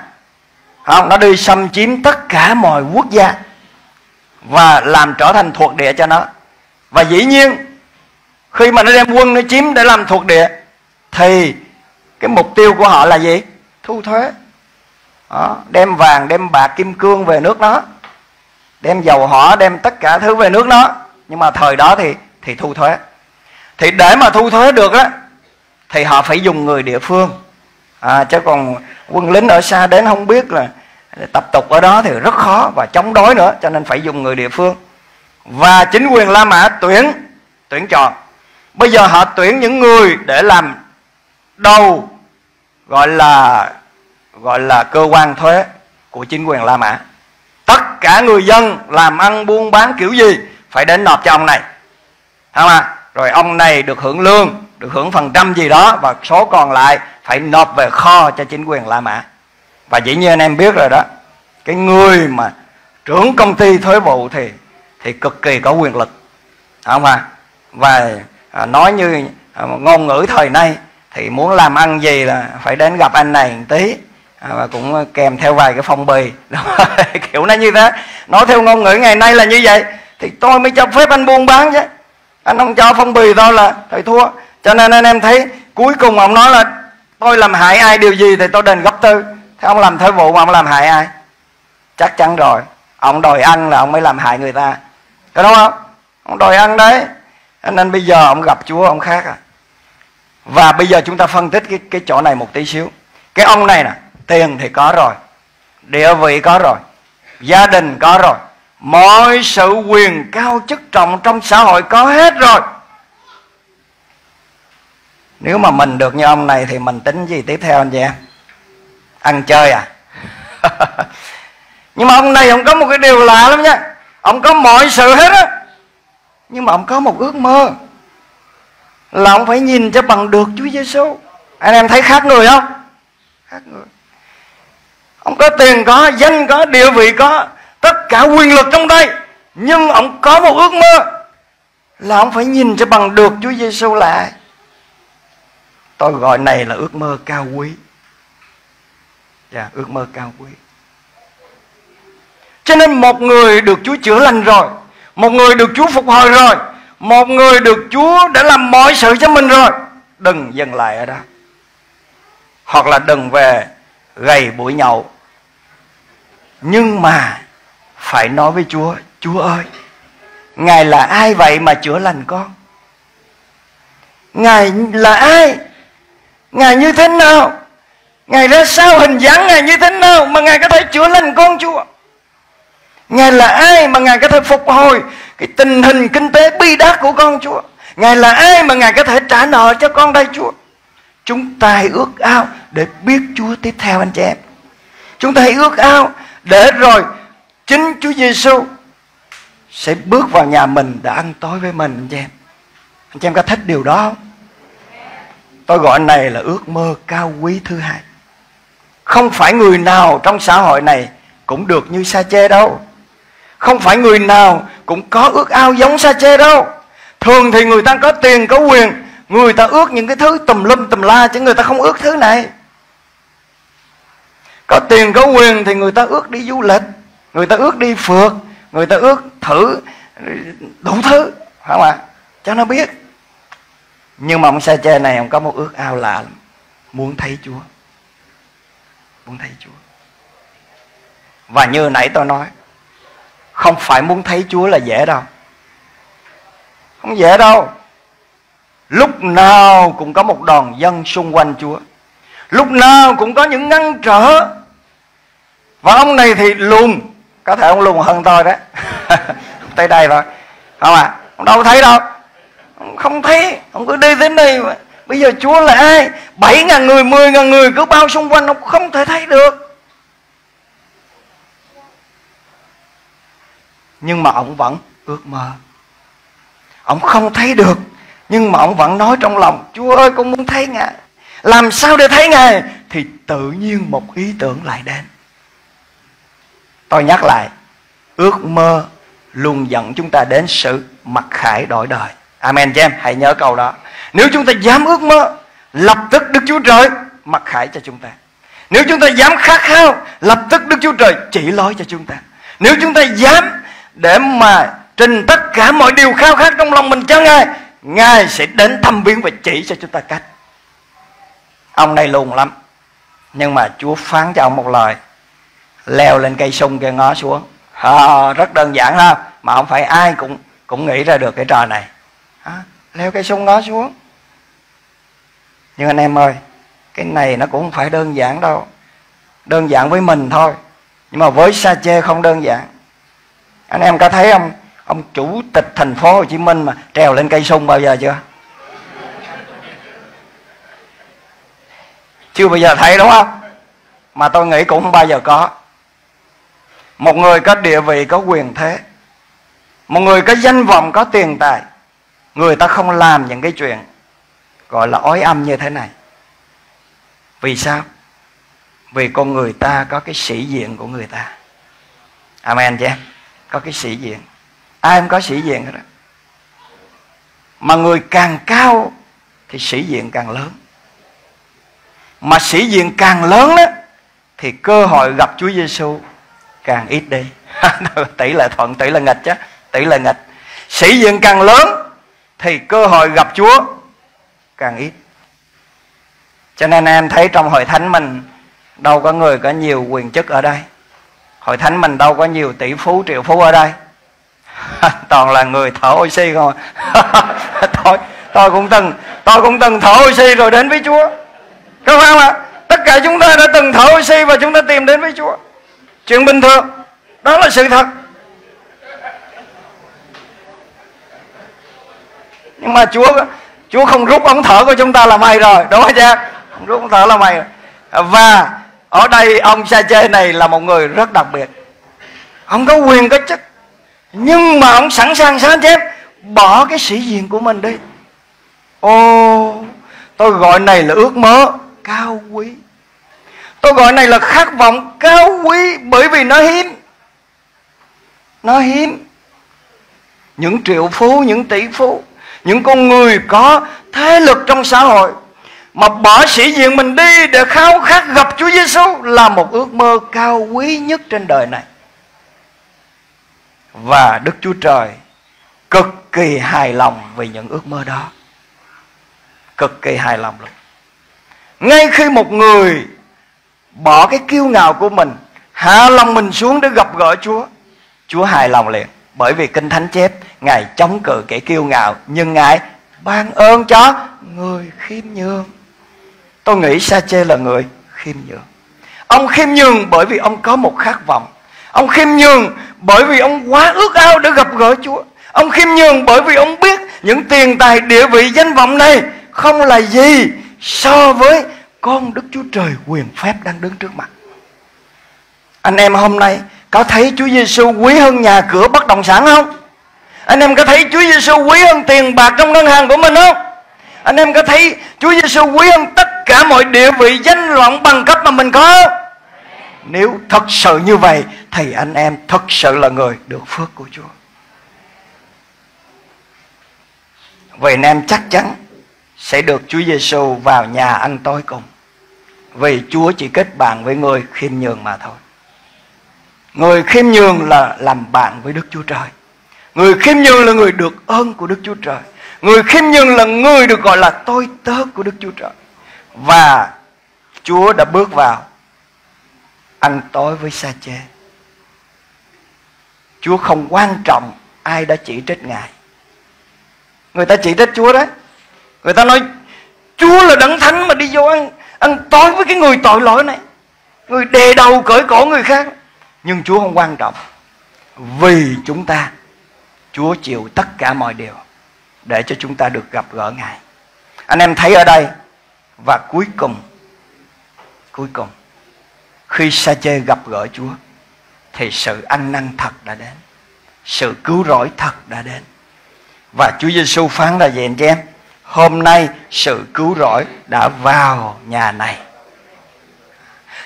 không, Nó đi xâm chiếm tất cả mọi quốc gia Và làm trở thành thuộc địa cho nó. Và dĩ nhiên Khi mà nó đem quân nó chiếm để làm thuộc địa Thì Cái mục tiêu của họ là gì? Thu thuế. Đó, Đem vàng, đem bạc, kim cương về nước nó. Đem dầu hỏa đem tất cả thứ về nước nó. Nhưng mà thời đó thì thì thu thuế. Thì để mà thu thuế được á thì họ phải dùng người địa phương à, chứ còn quân lính ở xa đến không biết là tập tục ở đó thì rất khó và chống đối nữa cho nên phải dùng người địa phương. Và chính quyền La Mã tuyển tuyển chọn. Bây giờ họ tuyển những người để làm đầu gọi là gọi là cơ quan thuế của chính quyền La Mã. Tất cả người dân làm ăn buôn bán kiểu gì phải đến nộp cho ông này. Không à rồi ông này được hưởng lương được hưởng phần trăm gì đó và số còn lại phải nộp về kho cho chính quyền La Mã. Và dĩ nhiên anh em biết rồi đó cái người mà trưởng công ty thuế vụ thì thì cực kỳ có quyền lực không à và à, nói như à, ngôn ngữ thời nay thì muốn làm ăn gì là phải đến gặp anh này một tí À, và cũng kèm theo vài cái phong bì. Kiểu nó như thế. Nói theo ngôn ngữ ngày nay là như vậy thì tôi mới cho phép anh buôn bán chứ. Anh không cho phong bì tôi là thầy thua. Cho nên anh em thấy cuối cùng ông nói là tôi làm hại ai điều gì thì tôi đền gấp tư thế ông làm thuế vụ mà ông làm hại ai chắc chắn rồi ông đòi ăn là ông mới làm hại người ta có đúng không? Ông đòi ăn đấy. Nên bây giờ ông gặp Chúa ông khác à. Và bây giờ chúng ta phân tích cái, cái chỗ này một tí xíu. Cái ông này nè, tiền thì có rồi. Địa vị có rồi. Gia đình có rồi. Mọi sự quyền cao chức trọng trong xã hội có hết rồi. Nếu mà mình được như ông này thì mình tính gì tiếp theo anh chị em? Ăn chơi à? Nhưng mà ông này ông có một cái điều lạ lắm nha. Ông có mọi sự hết á. Nhưng mà ông có một ước mơ là ông phải nhìn cho bằng được Chúa Giêsu. Anh em thấy khác người không? Khác người. Ông có tiền có, danh có, địa vị có, tất cả quyền lực trong đây, Nhưng ông có một ước mơ là ông phải nhìn cho bằng được Chúa Giêsu lại. Tôi gọi này là ước mơ cao quý. Dạ, yeah, ước mơ cao quý. Cho nên một người được Chúa chữa lành rồi, một người được Chúa phục hồi rồi, một người được Chúa đã làm mọi sự cho mình rồi, đừng dừng lại ở đó. Hoặc là đừng về gầy buổi nhậu. Nhưng mà phải nói với Chúa, Chúa ơi, Ngài là ai vậy mà chữa lành con? Ngài là ai Ngài như thế nào? Ngài ra sao hình dáng Ngài như thế nào Mà Ngài có thể chữa lành con Chúa? Ngài là ai mà Ngài có thể phục hồi Cái tình hình kinh tế bi đát của con Chúa? Ngài là ai mà Ngài có thể trả nợ cho con đây Chúa? Chúng ta hãy ước ao để biết Chúa tiếp theo, anh chị em. Chúng ta hãy ước ao để rồi chính Chúa Giêsu sẽ bước vào nhà mình để ăn tối với mình, anh chị em. Anh chị em có thích điều đó không? Tôi gọi này là ước mơ cao quý thứ hai. Không phải người nào trong xã hội này cũng được như sa chê đâu. Không phải người nào cũng có ước ao giống sa chê đâu. Thường thì người ta có tiền, có quyền. Người ta ước những cái thứ tùm lum tùm la chứ người ta không ước thứ này. Có tiền, có quyền thì người ta ước đi du lịch. Người ta ước đi phượt. Người ta ước thử đủ thứ. Phải không ạ? Cho nó biết nhưng mà ông sa chê này, ông có một ước ao lạ lắm muốn thấy chúa. Muốn thấy chúa. Và như nãy tôi nói, không phải muốn thấy chúa là dễ đâu. Không dễ đâu. Lúc nào cũng có một đoàn dân xung quanh chúa. Lúc nào cũng có những ngăn trở. Và ông này thì lùn có thể ông lùn hơn tôi đó tới đây rồi không à ông đâu thấy đâu không thấy ông cứ đi đến đây mà. Bây giờ chúa là ai? Bảy ngàn người, mười ngàn người cứ bao xung quanh ông không thể thấy được. Nhưng mà ông vẫn ước mơ. Ông không thấy được, nhưng mà ông vẫn nói trong lòng, chúa ơi, con muốn thấy ngài. Làm sao để thấy ngài? Thì tự nhiên một ý tưởng lại đến. Tôi nhắc lại, ước mơ luôn dẫn chúng ta đến sự mặc khải đổi đời. Amen cho em Hãy nhớ câu đó. Nếu chúng ta dám ước mơ Lập tức Đức Chúa Trời mặc khải cho chúng ta. Nếu chúng ta dám khát khao Lập tức Đức Chúa Trời chỉ lối cho chúng ta. Nếu chúng ta dám Để mà trình tất cả mọi điều khao khát trong lòng mình cho Ngài Ngài sẽ đến thăm viếng và chỉ cho chúng ta cách. Ông này lùn lắm Nhưng mà Chúa phán cho ông một lời. Leo lên cây sung kia ngó xuống. À, Rất đơn giản ha Mà không phải ai cũng cũng nghĩ ra được cái trò này à, leo cây sung đó xuống. Nhưng anh em ơi cái này nó cũng không phải đơn giản đâu. Đơn giản với mình thôi nhưng mà với sa chê không đơn giản. Anh em có thấy không ông chủ tịch thành phố Hồ Chí Minh mà trèo lên cây sung bao giờ chưa? Chưa bao giờ thấy đúng không? Mà tôi nghĩ cũng không bao giờ có. Một người có địa vị có quyền thế. Một người có danh vọng có tiền tài người ta không làm những cái chuyện gọi là ói âm như thế này. Vì sao? Vì con người ta có cái sĩ diện của người ta. Amen chứ? Có cái sĩ diện. Ai không có sĩ diện hết đó mà người càng cao thì sĩ diện càng lớn. Mà sĩ diện càng lớn đó thì cơ hội gặp Chúa Giêsu càng ít đi. Tỷ lệ thuận, tỷ lệ nghịch chứ? Tỷ lệ nghịch. Sĩ diện càng lớn thì cơ hội gặp Chúa càng ít. Cho nên em thấy trong hội thánh mình đâu có người có nhiều quyền chức ở đây. Hội thánh mình đâu có nhiều tỷ phú, triệu phú ở đây. toàn là người thở oxy không à. tôi tôi cũng từng, tôi cũng từng thở oxy rồi đến với Chúa các bạn ạ tất cả chúng ta đã từng thở oxy và chúng ta tìm đến với Chúa chuyện bình thường, đó là sự thật nhưng mà Chúa Chúa không rút ống thở của chúng ta là may rồi. Đúng không cha không rút ống thở là may rồi. Và ở đây ông sa chê này là một người rất đặc biệt. Ông có quyền, có chức. Nhưng mà ông sẵn sàng sáng chép bỏ cái sĩ diện của mình đi. Ô, tôi gọi này là ước mơ cao quý. Tôi gọi này là khát vọng cao quý bởi vì nó hiếm. Nó hiếm. Những triệu phú, những tỷ phú những con người có thế lực trong xã hội mà bỏ sĩ diện mình đi để khao khát gặp Chúa Giêsu là một ước mơ cao quý nhất trên đời này. Và Đức Chúa Trời cực kỳ hài lòng vì những ước mơ đó. Cực kỳ hài lòng luôn. Ngay khi một người bỏ cái kiêu ngạo của mình, hạ lòng mình xuống để gặp gỡ Chúa, Chúa hài lòng liền. Bởi vì Kinh Thánh chép, Ngài chống cự kẻ kiêu ngạo, Nhưng Ngài ban ơn cho người khiêm nhường. Tôi nghĩ Sa Chê là người khiêm nhường. Ông khiêm nhường bởi vì ông có một khát vọng. Ông khiêm nhường bởi vì ông quá ước ao để gặp gỡ Chúa. Ông khiêm nhường bởi vì ông biết Những tiền tài địa vị danh vọng này Không là gì so với con Đức Chúa Trời quyền phép đang đứng trước mặt. Anh em hôm nay có thấy Chúa Giêsu quý hơn nhà cửa bất động sản không? Anh em có thấy Chúa Giêsu quý hơn tiền bạc trong ngân hàng của mình không? Anh em có thấy Chúa Giêsu quý hơn tất cả mọi địa vị danh vọng bằng cấp mà mình có không? Nếu thật sự như vậy, thì anh em thật sự là người được phước của Chúa. Vậy anh em chắc chắn sẽ được Chúa Giêsu vào nhà ăn tối cùng. Vì Chúa chỉ kết bạn với người khiêm nhường mà thôi. Người khiêm nhường là làm bạn với Đức Chúa Trời. Người khiêm nhường là người được ơn của Đức Chúa Trời. Người khiêm nhường là người được gọi là tôi tớ của Đức Chúa Trời. Và Chúa đã bước vào ăn tối với sa chê. Chúa không quan trọng ai đã chỉ trích Ngài. Người ta chỉ trích Chúa đấy. Người ta nói, Chúa là đấng thánh mà đi vô ăn ăn tối với cái người tội lỗi này. Người đè đầu cởi cổ người khác. Nhưng Chúa không quan trọng. Vì chúng ta, Chúa chịu tất cả mọi điều Để cho chúng ta được gặp gỡ Ngài. Anh em thấy ở đây, Và cuối cùng Cuối cùng, Khi sa chê gặp gỡ Chúa, Thì sự ăn năn thật đã đến, Sự cứu rỗi thật đã đến. Và Chúa Giêsu phán là gì anh chị em? Hôm nay sự cứu rỗi đã vào nhà này.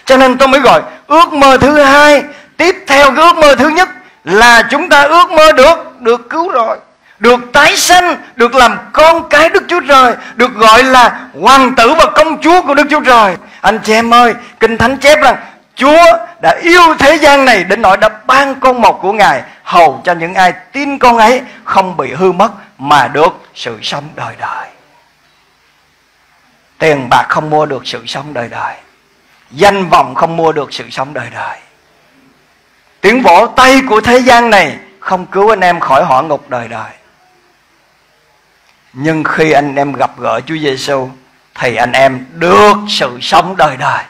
Cho nên tôi mới gọi, ước mơ thứ hai tiếp theo cái ước mơ thứ nhất là chúng ta ước mơ được được cứu rồi, được tái sanh được làm con cái đức chúa trời được gọi là hoàng tử và công chúa của đức chúa trời. Anh chị em ơi kinh thánh chép rằng chúa đã yêu thế gian này đến nỗi đã ban con một của ngài hầu cho những ai tin con ấy không bị hư mất mà được sự sống đời đời. Tiền bạc không mua được sự sống đời đời. Danh vọng không mua được sự sống đời đời. Tiếng vỗ tay của thế gian này không cứu anh em khỏi hỏa ngục đời đời. Nhưng khi anh em gặp gỡ Chúa Giêsu thì anh em được sự sống đời đời.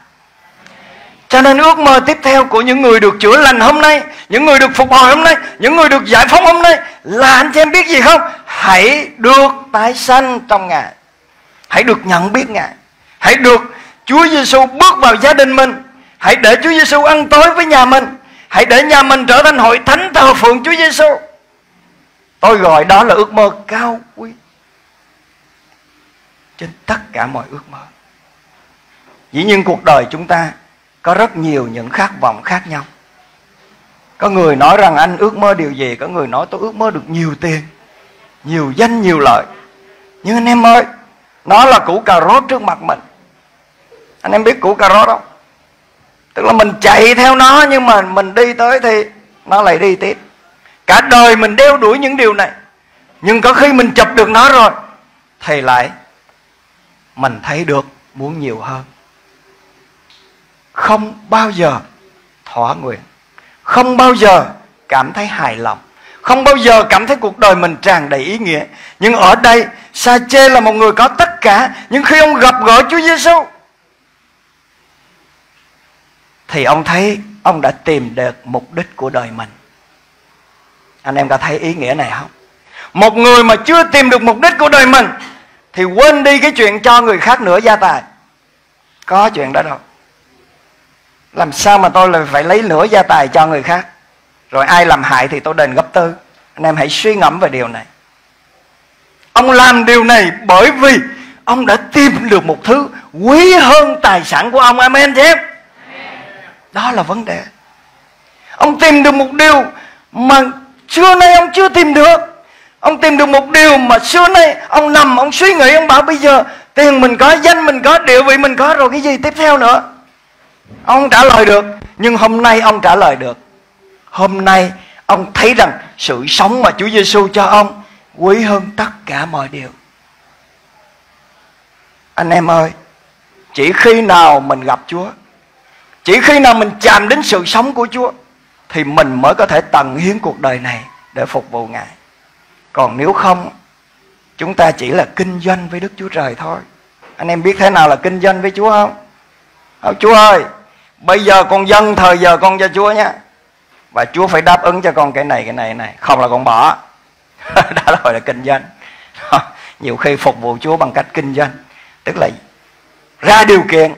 Cho nên ước mơ tiếp theo của những người được chữa lành hôm nay, những người được phục hồi hôm nay, những người được giải phóng hôm nay là anh chị em biết gì không? Hãy được tái sanh trong Ngài. Hãy được nhận biết Ngài. Hãy được Chúa Giêsu bước vào gia đình mình. Hãy để Chúa Giêsu ăn tối với nhà mình. Hãy để nhà mình trở thành hội thánh thờ phượng Chúa Giêsu. Tôi gọi đó là ước mơ cao quý trên tất cả mọi ước mơ. Dĩ nhiên cuộc đời chúng ta có rất nhiều những khát vọng khác nhau. Có người nói rằng anh ước mơ điều gì, có người nói tôi ước mơ được nhiều tiền, nhiều danh, nhiều lợi. Nhưng anh em ơi, nó là củ cà rốt trước mặt mình. Anh em biết củ cà rốt không? Tức là mình chạy theo nó, nhưng mà mình đi tới thì nó lại đi tiếp. Cả đời mình đeo đuổi những điều này, nhưng có khi mình chụp được nó rồi, thì lại mình thấy được muốn nhiều hơn. Không bao giờ thỏa nguyện, không bao giờ cảm thấy hài lòng, không bao giờ cảm thấy cuộc đời mình tràn đầy ý nghĩa. Nhưng ở đây sa chê là một người có tất cả nhưng khi ông gặp gỡ Chúa Giêsu thì ông thấy ông đã tìm được mục đích của đời mình. Anh em có thấy ý nghĩa này không? Một người mà chưa tìm được mục đích của đời mình, thì quên đi cái chuyện cho người khác nữa gia tài. Có chuyện đó đâu. Làm sao mà tôi lại phải lấy nửa gia tài cho người khác? Rồi ai làm hại thì tôi đền gấp tư. Anh em hãy suy ngẫm về điều này. Ông làm điều này bởi vì ông đã tìm được một thứ quý hơn tài sản của ông. Amen chứ. em đó là vấn đề. Ông tìm được một điều mà xưa nay ông chưa tìm được. Ông tìm được một điều mà xưa nay ông nằm, ông suy nghĩ, ông bảo bây giờ tiền mình có, danh mình có, địa vị mình có, rồi cái gì tiếp theo nữa? Ông trả lời được, nhưng hôm nay ông trả lời được. Hôm nay ông thấy rằng sự sống mà Chúa Giêsu cho ông quý hơn tất cả mọi điều. Anh em ơi, chỉ khi nào mình gặp Chúa chỉ khi nào mình chạm đến sự sống của Chúa thì mình mới có thể tận hiến cuộc đời này để phục vụ Ngài. Còn nếu không, chúng ta chỉ là kinh doanh với Đức Chúa Trời thôi. Anh em biết thế nào là kinh doanh với Chúa không? Không Chúa ơi, bây giờ con dân thời giờ con cho Chúa nhé. Và Chúa phải đáp ứng cho con cái này, cái này, cái này. Không là con bỏ. Đó rồi là kinh doanh. Nhiều khi phục vụ Chúa bằng cách kinh doanh. Tức là ra điều kiện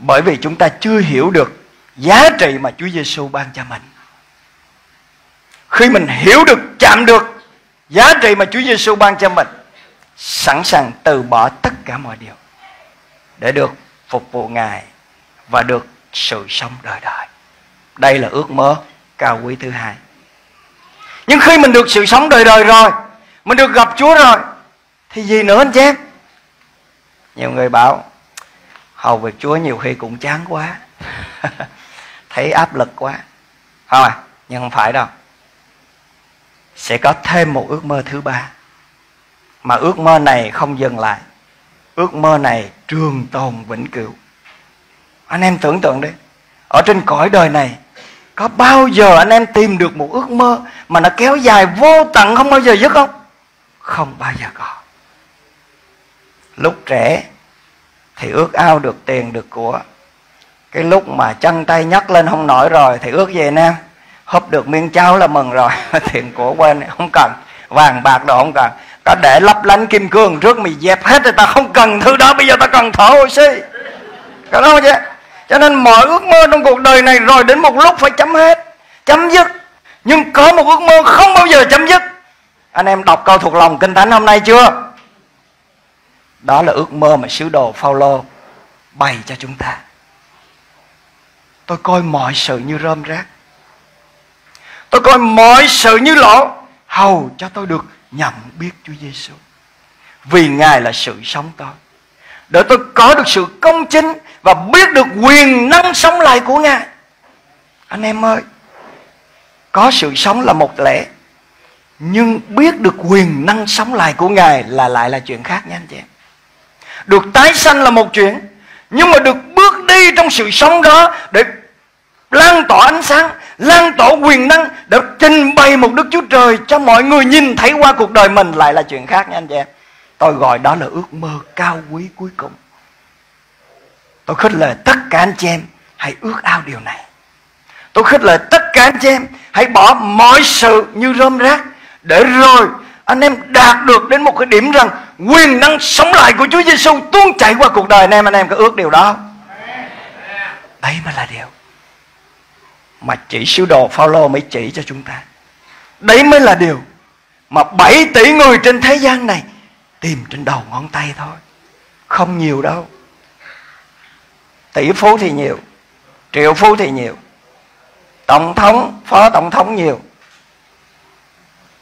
bởi vì chúng ta chưa hiểu được giá trị mà Chúa Giêsu ban cho mình. Khi mình hiểu được, chạm được giá trị mà Chúa Giêsu ban cho mình, sẵn sàng từ bỏ tất cả mọi điều để được phục vụ Ngài và được sự sống đời đời. Đây là ước mơ cao quý thứ hai. Nhưng khi mình được sự sống đời đời rồi, mình được gặp Chúa rồi, thì gì nữa anh chị em? Nhiều người bảo hầu việc Chúa nhiều khi cũng chán quá. Thấy áp lực quá. Không à nhưng không phải đâu. Sẽ có thêm một ước mơ thứ ba. Mà ước mơ này không dừng lại. Ước mơ này trường tồn vĩnh cửu. Anh em tưởng tượng đi. Ở trên cõi đời này, có bao giờ anh em tìm được một ước mơ mà nó kéo dài vô tận không bao giờ dứt không? Không bao giờ có. Lúc trẻ thì ước ao được tiền được của. Cái lúc mà chân tay nhấc lên không nổi rồi thì ước về nè? Húp được miếng cháo là mừng rồi. Tiền của quên, không cần. Vàng, bạc, đồ không cần. Có để lấp lánh kim cương trước mì dẹp hết thì ta không cần thứ đó. Bây giờ ta cần thở oxy. Có đó chứ. Cho nên mọi ước mơ trong cuộc đời này rồi đến một lúc phải chấm hết. Chấm dứt. Nhưng có một ước mơ không bao giờ chấm dứt. Anh em đọc câu thuộc lòng kinh thánh hôm nay chưa? Đó là ước mơ mà sứ đồ Phaolô bày cho chúng ta. Tôi coi mọi sự như rơm rác. Tôi coi mọi sự như lỗ hầu cho tôi được nhận biết Chúa Giêsu. Vì Ngài là sự sống tôi. Để tôi có được sự công chính và biết được quyền năng sống lại của Ngài. Anh em ơi, có sự sống là một lẽ. Nhưng biết được quyền năng sống lại của Ngài là lại là chuyện khác nha anh chị em. Được tái sanh là một chuyện, Nhưng mà được bước đi trong sự sống đó Để lan tỏa ánh sáng, Lan tỏa quyền năng, Để trình bày một Đức Chúa Trời Cho mọi người nhìn thấy qua cuộc đời mình. Lại là chuyện khác nha anh chị em. Tôi gọi đó là ước mơ cao quý cuối cùng. Tôi khích lệ tất cả anh chị em Hãy ước ao điều này. Tôi khích lệ tất cả anh chị em Hãy bỏ mọi sự như rơm rác Để rồi anh em đạt được đến một cái điểm rằng quyền năng sống lại của Chúa Giêsu tuôn chảy qua cuộc đời. Anh em anh em có ước điều đó đấy mới là điều mà chỉ sứ đồ Phaolô mới chỉ cho chúng ta. Đấy mới là điều mà 7 tỷ người trên thế gian này tìm trên đầu ngón tay thôi. Không nhiều đâu. Tỷ phú thì nhiều, triệu phú thì nhiều, tổng thống, phó tổng thống nhiều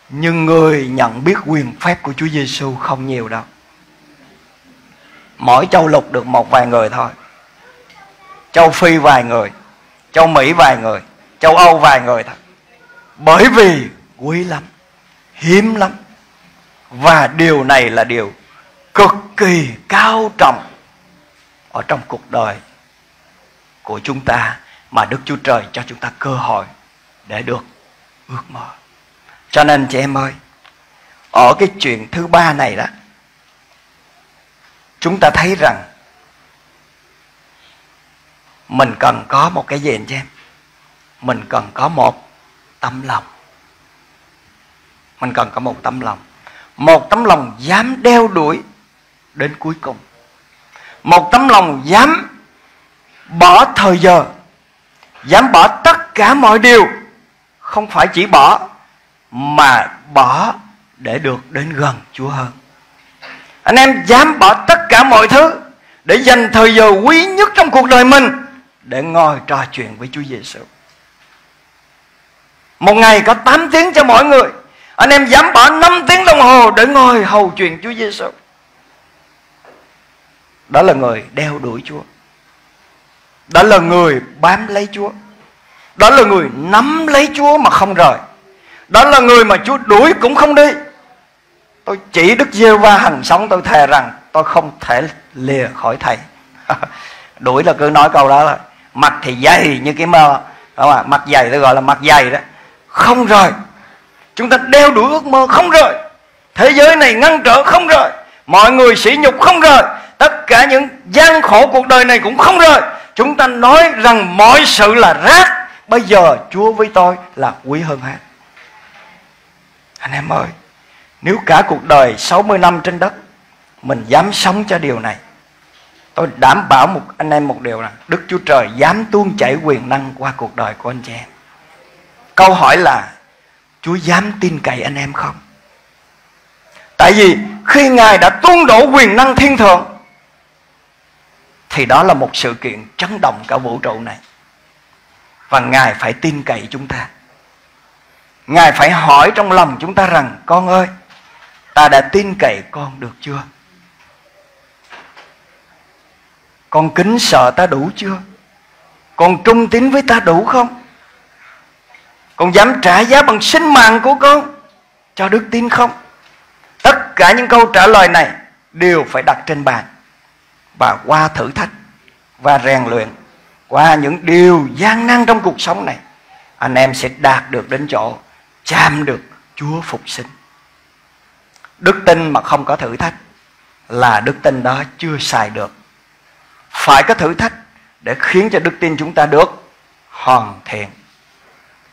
nhưng người nhận biết quyền phép của Chúa Giêsu không nhiều đâu. Mỗi châu lục được một vài người thôi. Châu Phi vài người, châu Mỹ vài người, châu Âu vài người thôi. Bởi vì quý lắm, hiếm lắm. Và điều này là điều cực kỳ cao trọng ở trong cuộc đời của chúng ta mà Đức Chúa Trời cho chúng ta cơ hội để được ước mơ cho nên chị em ơi, ở cái chuyện thứ ba này đó, chúng ta thấy rằng mình cần có một cái gì anh chị em? Mình cần có một tâm lòng. Mình cần có một tâm lòng. Một tấm lòng dám đeo đuổi đến cuối cùng. Một tấm lòng dám bỏ thời giờ, dám bỏ tất cả mọi điều, không phải chỉ bỏ mà bỏ để được đến gần Chúa hơn. Anh em dám bỏ tất cả mọi thứ để dành thời giờ quý nhất trong cuộc đời mình để ngồi trò chuyện với Chúa Giêsu. Một ngày có 8 tiếng cho mỗi người. Anh em dám bỏ 5 tiếng đồng hồ để ngồi hầu chuyện Chúa Giêsu. Đó là người đeo đuổi Chúa. Đó là người bám lấy Chúa. Đó là người nắm lấy Chúa mà không rời. Đó là người mà Chúa đuổi cũng không đi. Tôi chỉ Đức giê va hằng sống, tôi thề rằng tôi không thể lìa khỏi thầy. đuổi là cứ nói câu đó thôi. Mặt thì dày như cái mơ không à? mặt dày tôi gọi là mặt dày đó. Không rời. Chúng ta đeo đuổi ước mơ, không rời. Thế giới này ngăn trở, không rời. Mọi người sỉ nhục, không rời. Tất cả những gian khổ cuộc đời này cũng không rời. Chúng ta nói rằng mọi sự là rác. Bây giờ chúa với tôi là quý hơn hết anh em ơi, nếu cả cuộc đời 60 năm trên đất, mình dám sống cho điều này, tôi đảm bảo một, anh em một điều là đức chúa trời dám tuôn chảy quyền năng qua cuộc đời của anh chị em. Câu hỏi là, chúa dám tin cậy anh em không? Tại vì khi ngài đã tuôn đổ quyền năng thiên thượng, thì đó là một sự kiện chấn động cả vũ trụ này. Và ngài phải tin cậy chúng ta ngài phải hỏi trong lòng chúng ta rằng, con ơi, ta đã tin cậy con được chưa? Con kính sợ ta đủ chưa? Con trung tín với ta đủ không? Con dám trả giá bằng sinh mạng của con cho đức tin không? Tất cả những câu trả lời này đều phải đặt trên bàn và qua thử thách và rèn luyện qua những điều gian nan trong cuộc sống này, anh em sẽ đạt được đến chỗ chạm được Chúa phục sinh. Đức tin mà không có thử thách là đức tin đó chưa xài được. Phải có thử thách để khiến cho đức tin chúng ta được hoàn thiện.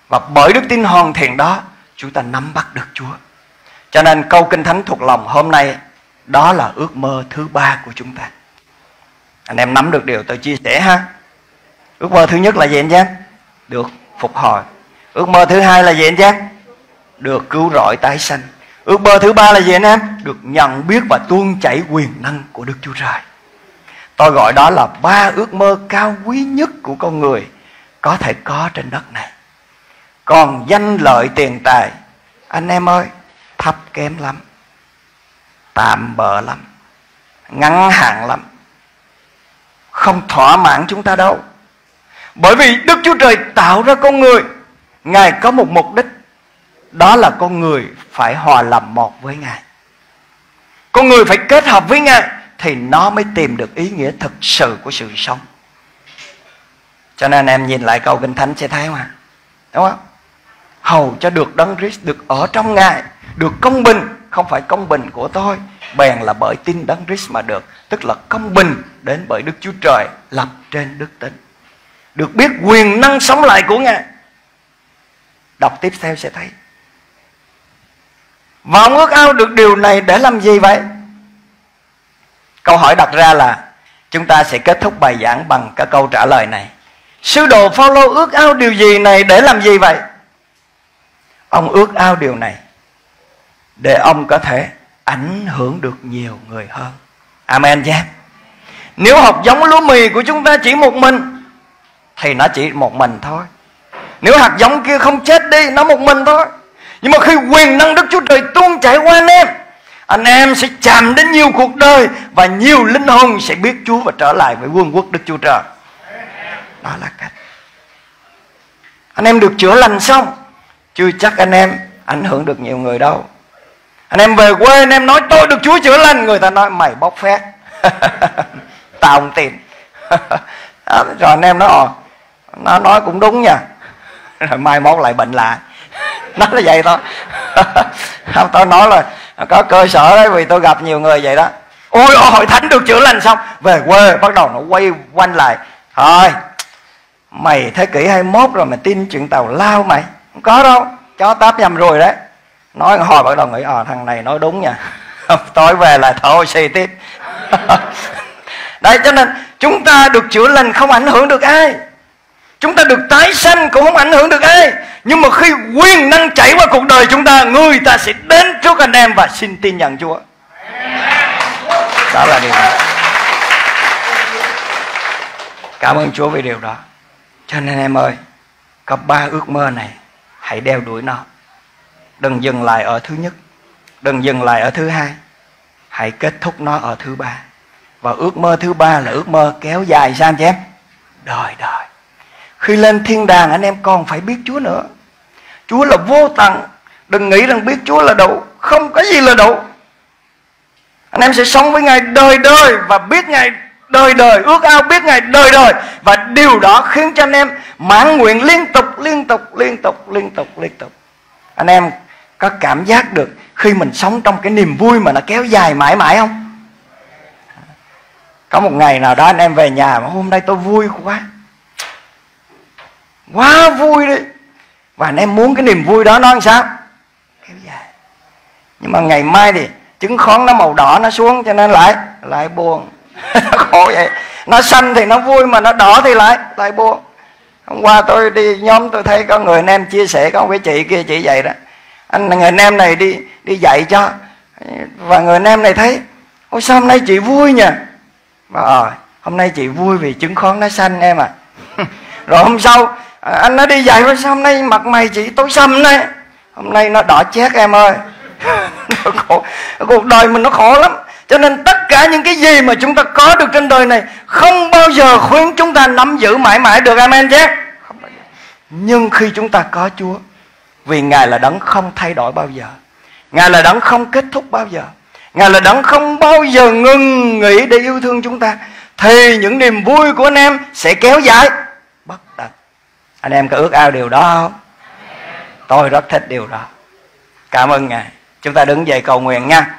Và bởi đức tin hoàn thiện đó, chúng ta nắm bắt được Chúa. Cho nên câu Kinh Thánh thuộc lòng hôm nay đó là ước mơ thứ ba của chúng ta. Anh em nắm được điều tôi chia sẻ ha. Ước mơ thứ nhất là gì anh Giang? Được phục hồi. Ước mơ thứ hai là gì anh Giang? Được cứu rỗi tái sanh. Ước mơ thứ ba là gì anh em? Được nhận biết và tuôn chảy quyền năng của Đức Chúa Trời. Tôi gọi đó là ba ước mơ cao quý nhất của con người có thể có trên đất này. Còn danh lợi tiền tài, anh em ơi, thấp kém lắm. Tạm bợ lắm. Ngắn hạn lắm. Không thỏa mãn chúng ta đâu. Bởi vì Đức Chúa Trời tạo ra con người Ngài có một mục đích đó là con người phải hòa làm một với Ngài. Con người phải kết hợp với Ngài Thì nó mới tìm được ý nghĩa thực sự của sự sống. Cho nên em nhìn lại câu Kinh Thánh sẽ thấy mà Đúng không? Hầu cho được Đấng Christ được ở trong Ngài Được công bình Không phải công bình của tôi Bèn là bởi tin Đấng Christ mà được Tức là công bình đến bởi Đức Chúa Trời Lập trên đức tính, Được biết quyền năng sống lại của Ngài. Đọc tiếp theo sẽ thấy. Và ông ước ao được điều này để làm gì vậy? Câu hỏi đặt ra là, Chúng ta sẽ kết thúc bài giảng bằng cái câu trả lời này. Sư đồ Phaolô ước ao điều gì này để làm gì vậy? Ông ước ao điều này Để ông có thể ảnh hưởng được nhiều người hơn. Amen nha Nếu học giống lúa mì của chúng ta chỉ một mình, Thì nó chỉ một mình thôi. Nếu hạt giống kia không chết đi, Nó một mình thôi. Nhưng mà khi quyền năng Đức Chúa Trời tuôn chảy qua anh em Anh em sẽ chạm đến nhiều cuộc đời Và nhiều linh hồn sẽ biết Chúa Và trở lại với vương quốc Đức Chúa Trời. Đó là cách. Anh em được chữa lành xong, Chưa chắc anh em ảnh hưởng được nhiều người đâu. Anh em về quê, anh em nói, tôi được Chúa chữa lành. Người ta nói, mày bóc phét. Tao không tin. Rồi anh em nói ờ, nó nói cũng đúng nha. Rồi mai mốt lại bệnh lại. nó là vậy thôi. Không tôi nói là có cơ sở đấy vì tôi gặp nhiều người vậy đó. Ôi hội thánh được chữa lành xong. Về quê bắt đầu nó quay quanh lại. Thôi mày thế kỷ 21 rồi mày tin chuyện tàu lao mày. Không có đâu chó táp nhầm rồi đấy. Nói hồi bắt đầu nghĩ ờ à, thằng này nói đúng nha. Tối về là thôi xì tiếp. Đấy cho nên chúng ta được chữa lành không ảnh hưởng được ai chúng ta được tái sanh cũng không ảnh hưởng được ai. Nhưng mà khi quyền năng chảy qua cuộc đời chúng ta, người ta sẽ đến trước anh em và xin tin nhận chúa. Đó là điều đó. Cảm ơn chúa về điều đó. Cho nên em ơi, có ba ước mơ này, hãy đeo đuổi nó. Đừng dừng lại ở thứ nhất. Đừng dừng lại ở thứ hai. Hãy kết thúc nó ở thứ ba. Và ước mơ thứ ba là ước mơ kéo dài sang anh em đời đời khi lên thiên đàng, anh em còn phải biết chúa nữa. Chúa là vô tận. Đừng nghĩ rằng biết chúa là đủ không có gì là đủ anh em sẽ sống với ngài đời đời và biết ngài đời đời, ước ao biết ngài đời đời. Và điều đó khiến cho anh em mãn nguyện liên tục liên tục liên tục liên tục liên tục. Anh em có cảm giác được khi mình sống trong cái niềm vui mà nó kéo dài mãi mãi không? Có một ngày nào đó anh em về nhà mà hôm nay tôi vui quá quá vui đi và anh em muốn cái niềm vui đó nó làm sao? Kéo dài. Nhưng mà ngày mai thì trứng khón nó màu đỏ nó xuống cho nên lại lại buồn. Nó khổ vậy. Nó xanh thì nó vui mà nó đỏ thì lại lại buồn. Hôm qua tôi đi nhóm tôi thấy có người anh em chia sẻ có một cái chị kia, chị vậy đó. Anh, người anh em này đi đi dạy cho. Và người anh em này thấy, ôi, sao hôm nay chị vui nhỉ? Và ờ hôm nay chị vui vì trứng khón nó xanh em à. Rồi hôm sau anh nó đi dạy sao hôm nay mặt mày chị tối xăm đấy. Hôm nay nó đỏ chét em ơi. Khổ. cuộc đời mình nó khổ lắm. Cho nên tất cả những cái gì mà chúng ta có được trên đời này, không bao giờ khuyến chúng ta nắm giữ mãi mãi được. Amen chứ? Nhưng khi chúng ta có chúa, vì ngài là đấng không thay đổi bao giờ. Ngài là đấng không kết thúc bao giờ. Ngài là đấng không bao giờ ngừng nghỉ để yêu thương chúng ta. Thì những niềm vui của anh em sẽ kéo dài. Bất tận anh em có ước ao điều đó không? Tôi rất thích điều đó. Cảm ơn ngài. Chúng ta đứng dậy cầu nguyện nha.